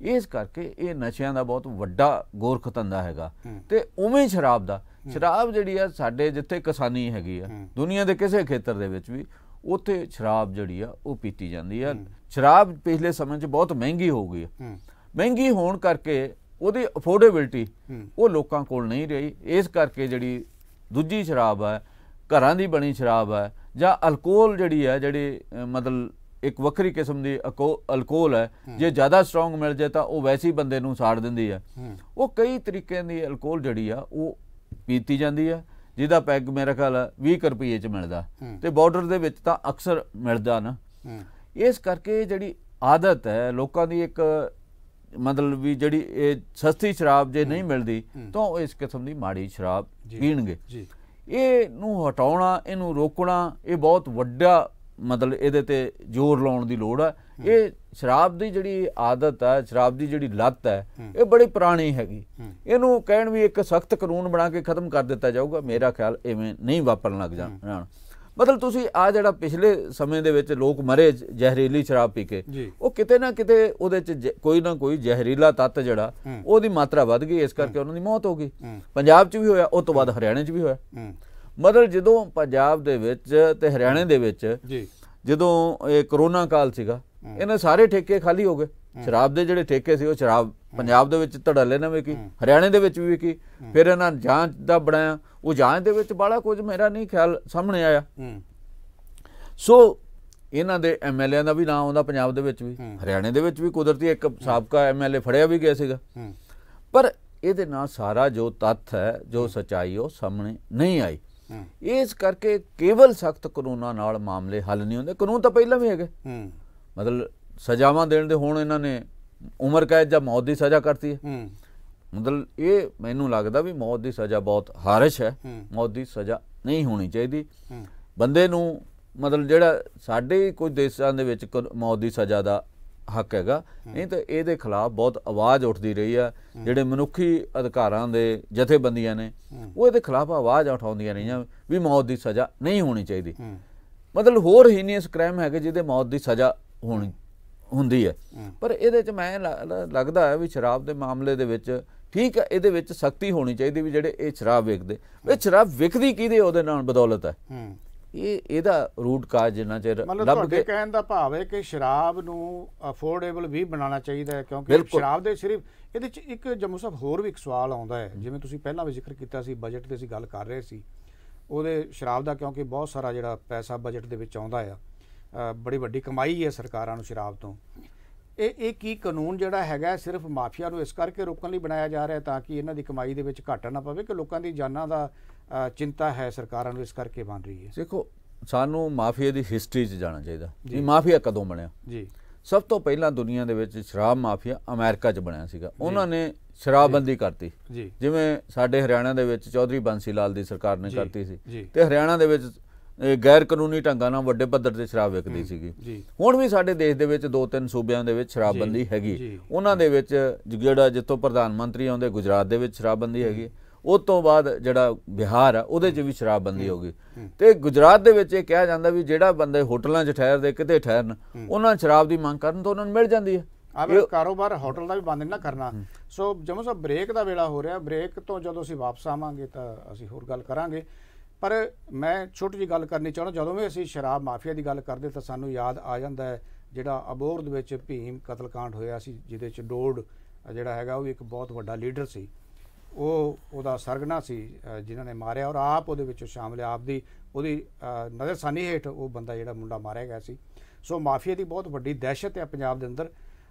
ਇਸ ਕਰਕੇ ਇਹ ਨਸ਼ਿਆਂ ਦਾ ਬਹੁਤ ਵੱਡਾ ਗੋਰਖ ਧੰਦਾ ਹੈਗਾ। ਤੇ ਉਵੇਂ ਸ਼ਰਾਬ ਦਾ। ਸ਼ਰਾਬ ਜਿਹੜੀ ਆ ਸਾਡੇ ਜਿੱਥੇ ਕਿਸਾਨੀ ਹੈਗੀ ਆ। ਦੁਨੀਆ ਦੇ ਕਿਸੇ ਖੇਤਰ ਦੇ ਵਿੱਚ ਵੀ ਉੱਥੇ ਸ਼ਰਾਬ ਜਿਹੜੀ ਆ ਉਹ ਪੀਤੀ ਜਾਂਦੀ ਆ। ਸ਼ਰਾਬ ਪਿਛਲੇ ਸਮੇਂ 'ਚ ਬਹੁਤ ਮਹਿੰਗੀ ਹੋ ਗਈ ਆ। ਮਹਿੰਗੀ ਹੋਣ ਕਰਕੇ ਉਹਦੀ ਅਫੋਰਡੇਬਿਲਟੀ ਉਹ ਲੋਕਾਂ ਕੋਲ ਨਹੀਂ ਰਹੀ। ਇਸ ਕਰਕੇ ਜਿਹੜੀ ਦੂਜੀ ਸ਼ਰਾਬ ਹੈ ਘਰਾਂ ਦੀ ਬਣੀ ਸ਼ਰਾਬ ਹੈ ਜਾਂ ਅਲਕੋਹਲ ਜਿਹੜੀ ਹੈ ਜਿਹੜੀ ਮਤਲਬ ਇੱਕ ਵੱਖਰੀ ਕਿਸਮ ਦੀ ਅਲਕੋਹਲ ਹੈ। ਜੇ ਜ਼ਿਆਦਾ ਸਟਰੋਂਗ ਮਿਲ ਜਾਏ ਤਾਂ ਉਹ ਵੈਸੇ ਹੀ ਬੰਦੇ ਨੂੰ ਸਾੜ ਦਿੰਦੀ ਹੈ। ਉਹ ਕਈ ਤਰੀਕਿਆਂ ਦੀ ਅਲਕੋਹਲ ਜਿਹੜੀ ਆ ਉਹ ਪੀਤੀ ਜਾਂਦੀ ਹੈ ਜਿਹਦਾ ਪੈਗ ਮੇਰਾ ਖਿਆਲ ਆ 20 ਰੁਪਏ ਚ ਮਿਲਦਾ। ਤੇ ਬਾਰਡਰ ਦੇ ਵਿੱਚ ਤਾਂ ਅਕਸਰ ਮਿਲਦਾ ਨਾ। ਇਸ ਕਰਕੇ ਜਿਹੜੀ ਆਦਤ ਹੈ ਲੋਕਾਂ ਦੀ ਇੱਕ ਮਤਲਬ ਵੀ ਜਿਹੜੀ ਇਹ ਸਸਤੀ ਸ਼ਰਾਬ ਜੇ ਨਹੀਂ ਮਿਲਦੀ ਤਾਂ ਉਹ ਇਸ ਕਿਸਮ ਦੀ ਮਾੜੀ ਸ਼ਰਾਬ। ਪੀਣਗੇ। ਇਹ ਨੂੰ ਹਟਾਉਣਾ ਇਹਨੂੰ ਰੋਕਣਾ ਇਹ ਬਹੁਤ ਵੱਡਾ ਮਤਲਬ ਇਹਦੇ ਤੇ ਜ਼ੋਰ ਲਾਉਣ ਦੀ ਲੋੜ ਹੈ ਇਹ ਸ਼ਰਾਬ ਦੀ ਜਿਹੜੀ ਆਦਤ ਹੈ ਸ਼ਰਾਬ ਦੀ ਜਿਹੜੀ ਲੱਤ ਹੈ ਇਹ ਬੜੀ ਪੁਰਾਣੀ ਹੈਗੀ। ਇਹਨੂੰ ਕਹਿਣ ਵੀ ਇੱਕ ਸਖਤ ਕਾਨੂੰਨ ਬਣਾ ਕੇ ਖਤਮ ਕਰ ਦਿੱਤਾ ਜਾਊਗਾ ਮੇਰਾ ਖਿਆਲ ਐਵੇਂ ਨਹੀਂ ਵਾਪਰਨ ਲੱਗ ਜਾਣ ਮਤਲਬ ਤੁਸੀਂ ਆ ਜਿਹੜਾ ਪਿਛਲੇ ਸਮੇਂ ਦੇ ਵਿੱਚ ਲੋਕ ਮਰੇ ਜ਼ਹਿਰੀਲੀ ਸ਼ਰਾਬ ਪੀ ਕੇ। ਉਹ ਕਿਤੇ ਨਾ ਕਿਤੇ ਉਹਦੇ ਚ ਕੋਈ ਨਾ ਕੋਈ ਜ਼ਹਿਰੀਲਾ ਤੱਤ ਜਿਹੜਾ। ਉਹਦੀ ਮਾਤਰਾ ਵੱਧ ਗਈ ਇਸ ਕਰਕੇ ਉਹਨਾਂ ਦੀ ਮੌਤ ਹੋ ਗਈ। ਪੰਜਾਬ 'ਚ ਵੀ ਹੋਇਆ ਉਸ ਤੋਂ ਬਾਅਦ ਹਰਿਆਣੇ 'ਚ ਵੀ ਹੋਇਆ ਮਤਲਬ ਜਦੋਂ ਪੰਜਾਬ ਦੇ ਵਿੱਚ ਤੇ ਹਰਿਆਣੇ ਦੇ ਵਿੱਚ ਜੀ। ਜਦੋਂ ਇਹ ਕਰੋਨਾ ਕਾਲ ਸੀਗਾ ਇਹਨਾਂ ਸਾਰੇ ਠੇਕੇ ਖਾਲੀ ਹੋ ਗਏ। ਸ਼ਰਾਬ ਦੇ ਜਿਹੜੇ ਠੇਕੇ ਸੀ ਉਹ ਸ਼ਰਾਬ ਪੰਜਾਬ ਦੇ ਵਿੱਚ ਧੜੱਲੇ ਨਾ ਵਿਕੀ ਹਰਿਆਣੇ ਦੇ ਵਿੱਚ ਵੀ ਵਿਕੀ। ਫਿਰ ਇਹਨਾਂ ਜਾਂਚ ਦਾ ਬਣਾਇਆ। ਉਹ ਜਾਂਚ ਦੇ ਵਿੱਚ ਬੜਾ ਕੁਝ ਮੇਰਾ ਨਹੀਂ ਖਿਆਲ ਸਾਹਮਣੇ ਆਇਆ। ਸੋ ਇਹਨਾਂ ਦੇ ਐਮਐਲਏ ਦਾ ਵੀ ਨਾਮ ਆਉਂਦਾ ਪੰਜਾਬ ਦੇ ਵਿੱਚ ਵੀ। ਹਰਿਆਣੇ ਦੇ ਵਿੱਚ ਵੀ ਕੁਦਰਤੀ ਇੱਕ ਸਾਬਕਾ ਐਮਐਲਏ ਫੜਿਆ ਵੀ ਗਿਆ ਸੀਗਾ। ਪਰ ਇਹਦੇ ਨਾਲ ਸਾਰਾ ਜੋ ਤੱਥ ਹੈ ਜੋ ਸਚਾਈ ਉਹ ਸਾਹਮਣੇ ਨਹੀਂ ਆਈ। ਇਸ ਕਰਕੇ ਕੇਵਲ ਸਖਤ ਕਾਨੂੰਨਾਂ ਨਾਲ ਮਾਮਲੇ ਹੱਲ ਨਹੀਂ ਹੁੰਦੇ। ਕਾਨੂੰਨ ਤਾਂ ਪਹਿਲਾਂ ਵੀ ਹੈਗੇ। ਮਤਲਬ ਸਜ਼ਾਵਾਂ ਦੇਣ ਦੇ ਹੁਣ ਇਹਨਾਂ ਨੇ ਉਮਰ ਕੈਦ ਜਾਂ ਮੌਤ ਦੀ ਸਜ਼ਾ ਕਰਤੀ ਹੈ। ਮਤਲਬ ਇਹ ਮੈਨੂੰ ਲੱਗਦਾ ਵੀ ਮੌਤ ਦੀ ਸਜ਼ਾ ਬਹੁਤ ਹਾਰਿਸ਼ ਹੈ। ਮੌਤ ਦੀ ਸਜ਼ਾ ਨਹੀਂ ਹੋਣੀ ਚਾਹੀਦੀ। ਬੰਦੇ ਨੂੰ ਮਤਲਬ ਜਿਹੜਾ ਸਾਡੇ ਕੁਝ ਦੇਸ਼ਾਂ ਦੇ ਵਿੱਚ ਮੌਤ ਦੀ ਸਜ਼ਾ ਦਾ ਹੱਕ ਹੈਗਾ। ਨਹੀਂ ਤਾਂ ਇਹਦੇ ਖਿਲਾਫ ਬਹੁਤ ਆਵਾਜ਼ ਉੱਠਦੀ ਰਹੀ ਆ। ਜਿਹੜੇ ਮਨੁੱਖੀ ਅਧਿਕਾਰਾਂ ਦੇ ਜਥੇਬੰਦੀਆਂ ਨੇ, ਉਹ ਇਹਦੇ ਖਿਲਾਫ ਆਵਾਜ਼ ਉਠਾਉਂਦੀਆਂ ਰਹੀਆਂ ਵੀ ਮੌਤ ਦੀ ਸਜ਼ਾ ਨਹੀਂ ਹੋਣੀ ਚਾਹੀਦੀ। ਮਤਲਬ ਹੋਰ ਹੀਨੀਅਸ ਕ੍ਰਾਈਮ ਹੈਗੇ ਜਿਹਦੇ ਮੌਤ ਦੀ ਸਜ਼ਾ ਹੋਣੀ, ਹੁੰਦੀ ਹੈ। ਪਰ ਇਹਦੇ ਚ ਮੈਂ ਲੱਗਦਾ ਹੈ ਵੀ ਸ਼ਰਾਬ ਦੇ ਮਾਮਲੇ ਦੇ ਵਿੱਚ ਠੀਕ ਹੈ, ਇਹਦੇ ਵਿੱਚ ਸਖਤੀ ਹੋਣੀ ਚਾਹੀਦੀ ਵੀ ਜਿਹੜੇ ਇਹ ਸ਼ਰਾਬ ਵੇਚਦੇ ਇਹ ਸ਼ਰਾਬ ਵਿਕਦੀ ਕਿਹਦੇ ਉਹਦੇ ਨਾਲ ਬਦੌਲਤ ਹੈ। ਇਹ ਇਹਦਾ ਰੂਟ ਕਾਜ ਜਿੰਨਾ ਚਿਰ ਲੱਭ ਕੇ ਕਹਿਣ ਦਾ ਭਾਵ ਹੈ ਕਿ ਸ਼ਰਾਬ ਨੂੰ ਅਫੋਰਡੇਬਲ ਵੀ ਬਣਾਉਣਾ ਚਾਹੀਦਾ ਹੈ ਕਿਉਂਕਿ। ਸ਼ਰਾਬ ਦੇ ਸਿਰਫ ਇਹਦੇ ਚ ਇੱਕ ਜੰਮੂ ਸਾਹਿਬ ਹੋਰ ਵੀ ਇੱਕ ਸਵਾਲ ਆਉਂਦਾ ਹੈ। ਜਿਵੇਂ ਤੁਸੀਂ ਪਹਿਲਾਂ ਵੀ ਜ਼ਿਕਰ ਕੀਤਾ ਸੀ ਬਜਟ ਤੇ ਅਸੀਂ ਗੱਲ ਕਰ ਰਹੇ ਸੀ। ਉਹਦੇ ਸ਼ਰਾਬ ਦਾ ਕਿਉਂਕਿ ਬਹੁਤ ਸਾਰਾ ਜਿਹੜਾ ਪੈਸਾ ਬਜਟ ਦੇ ਵਿੱਚ ਆਉਂਦਾ ਆ ਬੜੀ ਵੱਡੀ ਕਮਾਈ ਹੈ ਸਰਕਾਰਾਂ ਨੂੰ ਸ਼ਰਾਬ ਤੋਂ। ਇਹ ਇਹ ਕੀ ਕਾਨੂੰਨ ਜਿਹੜਾ ਹੈਗਾ ਸਿਰਫ ਮਾਫੀਆ ਨੂੰ ਇਸ ਕਰਕੇ ਰੋਕਣ ਲਈ ਬਣਾਇਆ ਜਾ ਰਿਹਾ ਤਾਂ ਕਿ ਇਹਨਾਂ ਦੀ ਕਮਾਈ ਦੇ ਵਿੱਚ ਘਾਟਾ ਨਾ ਪਵੇ ਕਿ ਲੋਕਾਂ ਦੀ ਜਾਨਾਂ ਦਾ ਚਿੰਤਾ ਹੈ ਸਰਕਾਰਾਂ ਨੂੰ ਇਸ ਕਰਕੇ ਬਣ ਰਹੀ ਹੈ। ਦੇਖੋ ਸਾਨੂੰ ਮਾਫੀਆ ਦੀ ਹਿਸਟਰੀ 'ਚ ਜਾਣਾ ਚਾਹੀਦਾ। ਵੀ ਮਾਫੀਆ ਕਦੋਂ ਬਣਿਆ? ਜੀ। ਸਭ ਤੋਂ ਪਹਿਲਾਂ ਦੁਨੀਆ ਦੇ ਵਿੱਚ ਸ਼ਰਾਬ ਮਾਫੀਆ ਅਮਰੀਕਾ 'ਚ ਬਣਿਆ ਸੀਗਾ। ਉਹਨਾਂ ਨੇ ਸ਼ਰਾਬਬੰਦੀ ਕਰਤੀ। ਜੀ। ਜਿਵੇਂ ਸਾਡੇ ਹਰਿਆਣਾ ਦੇ ਵਿੱਚ ਚੌਧਰੀ ਬੰਸੀ ਲਾਲ ਦੀ ਸਰਕਾਰ ਨੇ ਜੀ, ਕਰਤੀ ਸੀ। ਜੀ। ਤੇ ਹਰਿਆਣਾ ਦੇ ਵਿੱਚ ਗੈਰ ਕਾਨੂੰਨੀ ਢੰਗਾਂ ਨਾਲ ਵੱਡੇ ਪੱਧਰ ਤੇ ਸ਼ਰਾਬ ਵਿਕਦੀ ਸੀਗੀ। ਜੀ। ਹੁਣ ਵੀ ਸਾਡੇ ਦੇਸ਼ ਦੇ ਵਿੱਚ ਦੋ ਤਿੰਨ ਸੂਬਿਆਂ ਦੇ ਵਿੱਚ ਸ਼ਰਾਬਬੰਦੀ ਜੀ, ਹੈਗੀ। ਜੀ। ਉਹਨਾਂ ਦੇ ਵਿੱਚ ਜਿਹੜਾ ਜਿੱਥੋਂ ਪ੍ਰਧਾਨ ਮੰਤਰੀ ਆਉਂਦੇ ਗੁਜਰਾਤ ਦੇ ਵਿੱਚ ਸ਼ਰਾਬਬੰਦੀ ਹੈਗੀ। ਉਸ ਤੋਂ ਬਾਅਦ ਜਿਹੜਾ ਬਿਹਾਰ ਆ ਉਹਦੇ 'ਚ ਵੀ ਸ਼ਰਾਬਬੰਦੀ ਹੋ ਗਈ। ਤੇ ਗੁਜਰਾਤ ਦੇ ਵਿੱਚ ਇਹ ਕਿਹਾ ਜਾਂਦਾ ਵੀ ਜਿਹੜਾ ਬੰਦੇ ਹੋਟਲਾਂ 'ਚ ਠਹਿਰਦੇ ਕਿਤੇ ਠਹਿਰਨ ਉਹਨਾਂ ਸ਼ਰਾਬ ਦੀ ਮੰਗ ਕਰਨ ਤਾਂ ਉਹਨਾਂ ਨੂੰ ਮਿਲ ਜਾਂਦੀ ਹੈ। ਆਵੇ ਕਾਰੋਬਾਰ ਹੋਟਲ ਦਾ ਵੀ ਬੰਦ ਨਹੀਂ ਨਾ ਕਰਨਾ। ਸੋ ਜਮੋ ਸਾਹਿਬ ਬ੍ਰੇਕ ਦਾ ਵੇਲਾ ਹੋ ਰਿਹਾ। ਬ੍ਰੇਕ ਤੋਂ ਜਦੋਂ ਅਸੀਂ ਵਾਪਸ ਆਵਾਂਗੇ ਤਾਂ ਅਸੀਂ ਹੋਰ ਗੱਲ ਕਰਾਂਗੇ। ਪਰ ਮੈਂ ਛੋਟੀ ਜੀ ਗੱਲ ਕਰਨੀ ਚਾਹੁੰਦਾ ਜਦੋਂ ਵੀ ਅਸੀਂ ਸ਼ਰਾਬ ਮਾਫੀਆ ਦੀ ਗੱਲ ਕਰਦੇ ਤਾਂ ਸਾਨੂੰ ਯਾਦ ਆ ਜਾਂਦਾ ਹੈ ਜਿਹੜਾ ਅਬੋਹਰ ਦੇ ਵਿੱਚ ਭੀਮ ਕਤਲकांड ਹੋਇਆ ਸੀ ਜਿਹਦੇ ਚ ਡੋਡ ਜਿਹੜਾ ਹੈਗਾ ਉਹ ਵੀ ਇੱਕ ਬਹੁਤ ਵੱਡਾ ਲੀਡਰ ਸੀ। ਉਹ ਉਹਦਾ ਸਰਗਨਾ ਸੀ ਜਿਨ੍ਹਾਂ ਨੇ ਮਾਰਿਆ ਔਰ ਆਪ ਉਹਦੇ ਵਿੱਚ ਸ਼ਾਮਲ ਆਪ ਦੀ ਉਹਦੀ ਨਜ਼ਰਸਾਨੀ ਹੇਠ ਉਹ ਬੰਦਾ ਜਿਹੜਾ ਮੁੰਡਾ ਮਾਰਿਆ ਗਿਆ ਸੀ। ਸੋ ਮਾਫੀਆ ਦੀ ਬਹੁਤ ਵੱਡੀ ਦਹਿਸ਼ਤ ਹੈ ਪੰਜਾਬ ਦੇ ਅੰਦਰ।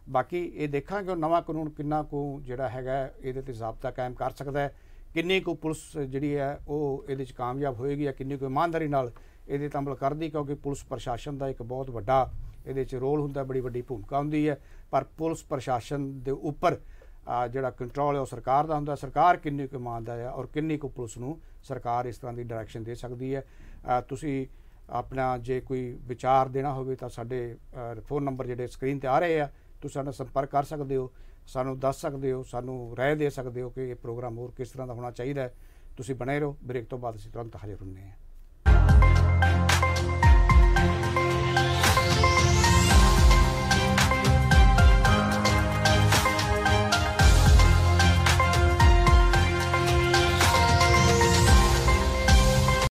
ਬਾਕੀ ਇਹ ਦੇਖਾਂਗੇ ਉਹ ਨਵਾਂ ਕਾਨੂੰਨ ਕਿੰਨਾ ਕੁ ਜਿਹੜਾ ਹੈਗਾ ਇਹਦੇ ਤੇ ਜ਼ਾਬਤਾ ਕਾਇਮ ਕਰ ਸਕਦਾ ਹੈ। ਕਿੰਨੀ ਕੁ ਪੁਲਿਸ ਜਿਹੜੀ ਹੈ, ਉਹ ਇਹਦੇ ਚ ਕਾਮਯਾਬ ਹੋਏਗੀ ਜਾਂ ਕਿੰਨੀ ਕੁ ਇਮਾਨਦਾਰੀ ਨਾਲ ਇਹਦੇ ਤੇ ਅਮਲ ਕਰਦੀ ਕਿਉਂਕਿ ਪੁਲਿਸ ਪ੍ਰਸ਼ਾਸਨ ਦਾ ਇੱਕ ਬਹੁਤ ਵੱਡਾ ਇਹਦੇ ਚ ਰੋਲ ਹੁੰਦਾ, ਬੜੀ ਵੱਡੀ ਭੂਮਿਕਾ ਹੁੰਦੀ ਹੈ। ਪਰ ਪੁਲਿਸ ਪ੍ਰਸ਼ਾਸਨ ਦੇ ਉੱਪਰ ਜਿਹੜਾ ਕੰਟਰੋਲ ਹੈ ਉਹ ਸਰਕਾਰ ਦਾ ਹੁੰਦਾ ਸਰਕਾਰ ਕਿੰਨੀ ਕੁ ਇਮਾਨਦਾਰ ਹੈ ਔਰ ਕਿੰਨੀ ਕੁ ਪੁਲਿਸ ਨੂੰ ਸਰਕਾਰ ਇਸ ਤਰ੍ਹਾਂ ਦੀ ਡਾਇਰੈਕਸ਼ਨ ਦੇ ਸਕਦੀ ਹੈ। ਤੁਸੀਂ ਆਪਣਾ ਜੇ ਕੋਈ ਵਿਚਾਰ ਦੇਣਾ ਹੋਵੇ ਤਾਂ ਸਾਡੇ ਫੋਨ ਨੰਬਰ ਜਿਹੜੇ ਸਕਰੀਨ ਤੇ ਆ ਰਹੇ ਆ, ਤੁਸੀਂ ਸਾਡੇ ਨਾਲ ਸੰਪਰਕ ਕਰ ਸਕਦੇ ਹੋ। ਸਾਨੂੰ ਦੱਸ ਸਕਦੇ ਹੋ, ਸਾਨੂੰ ਰਾਏ ਦੇ ਸਕਦੇ ਹੋ ਕਿ ਇਹ ਪ੍ਰੋਗਰਾਮ ਹੋਰ ਕਿਸ ਤਰ੍ਹਾਂ ਦਾ ਹੋਣਾ ਚਾਹੀਦਾ ਹੈ। ਤੁਸੀਂ ਬਣੇ ਰਹੋ। ਬ੍ਰੇਕ ਤੋਂ ਬਾਅਦ ਅਸੀਂ ਤੁਰੰਤ ਹਾਜ਼ਰ ਹੁੰਦੇ ਹਾਂ।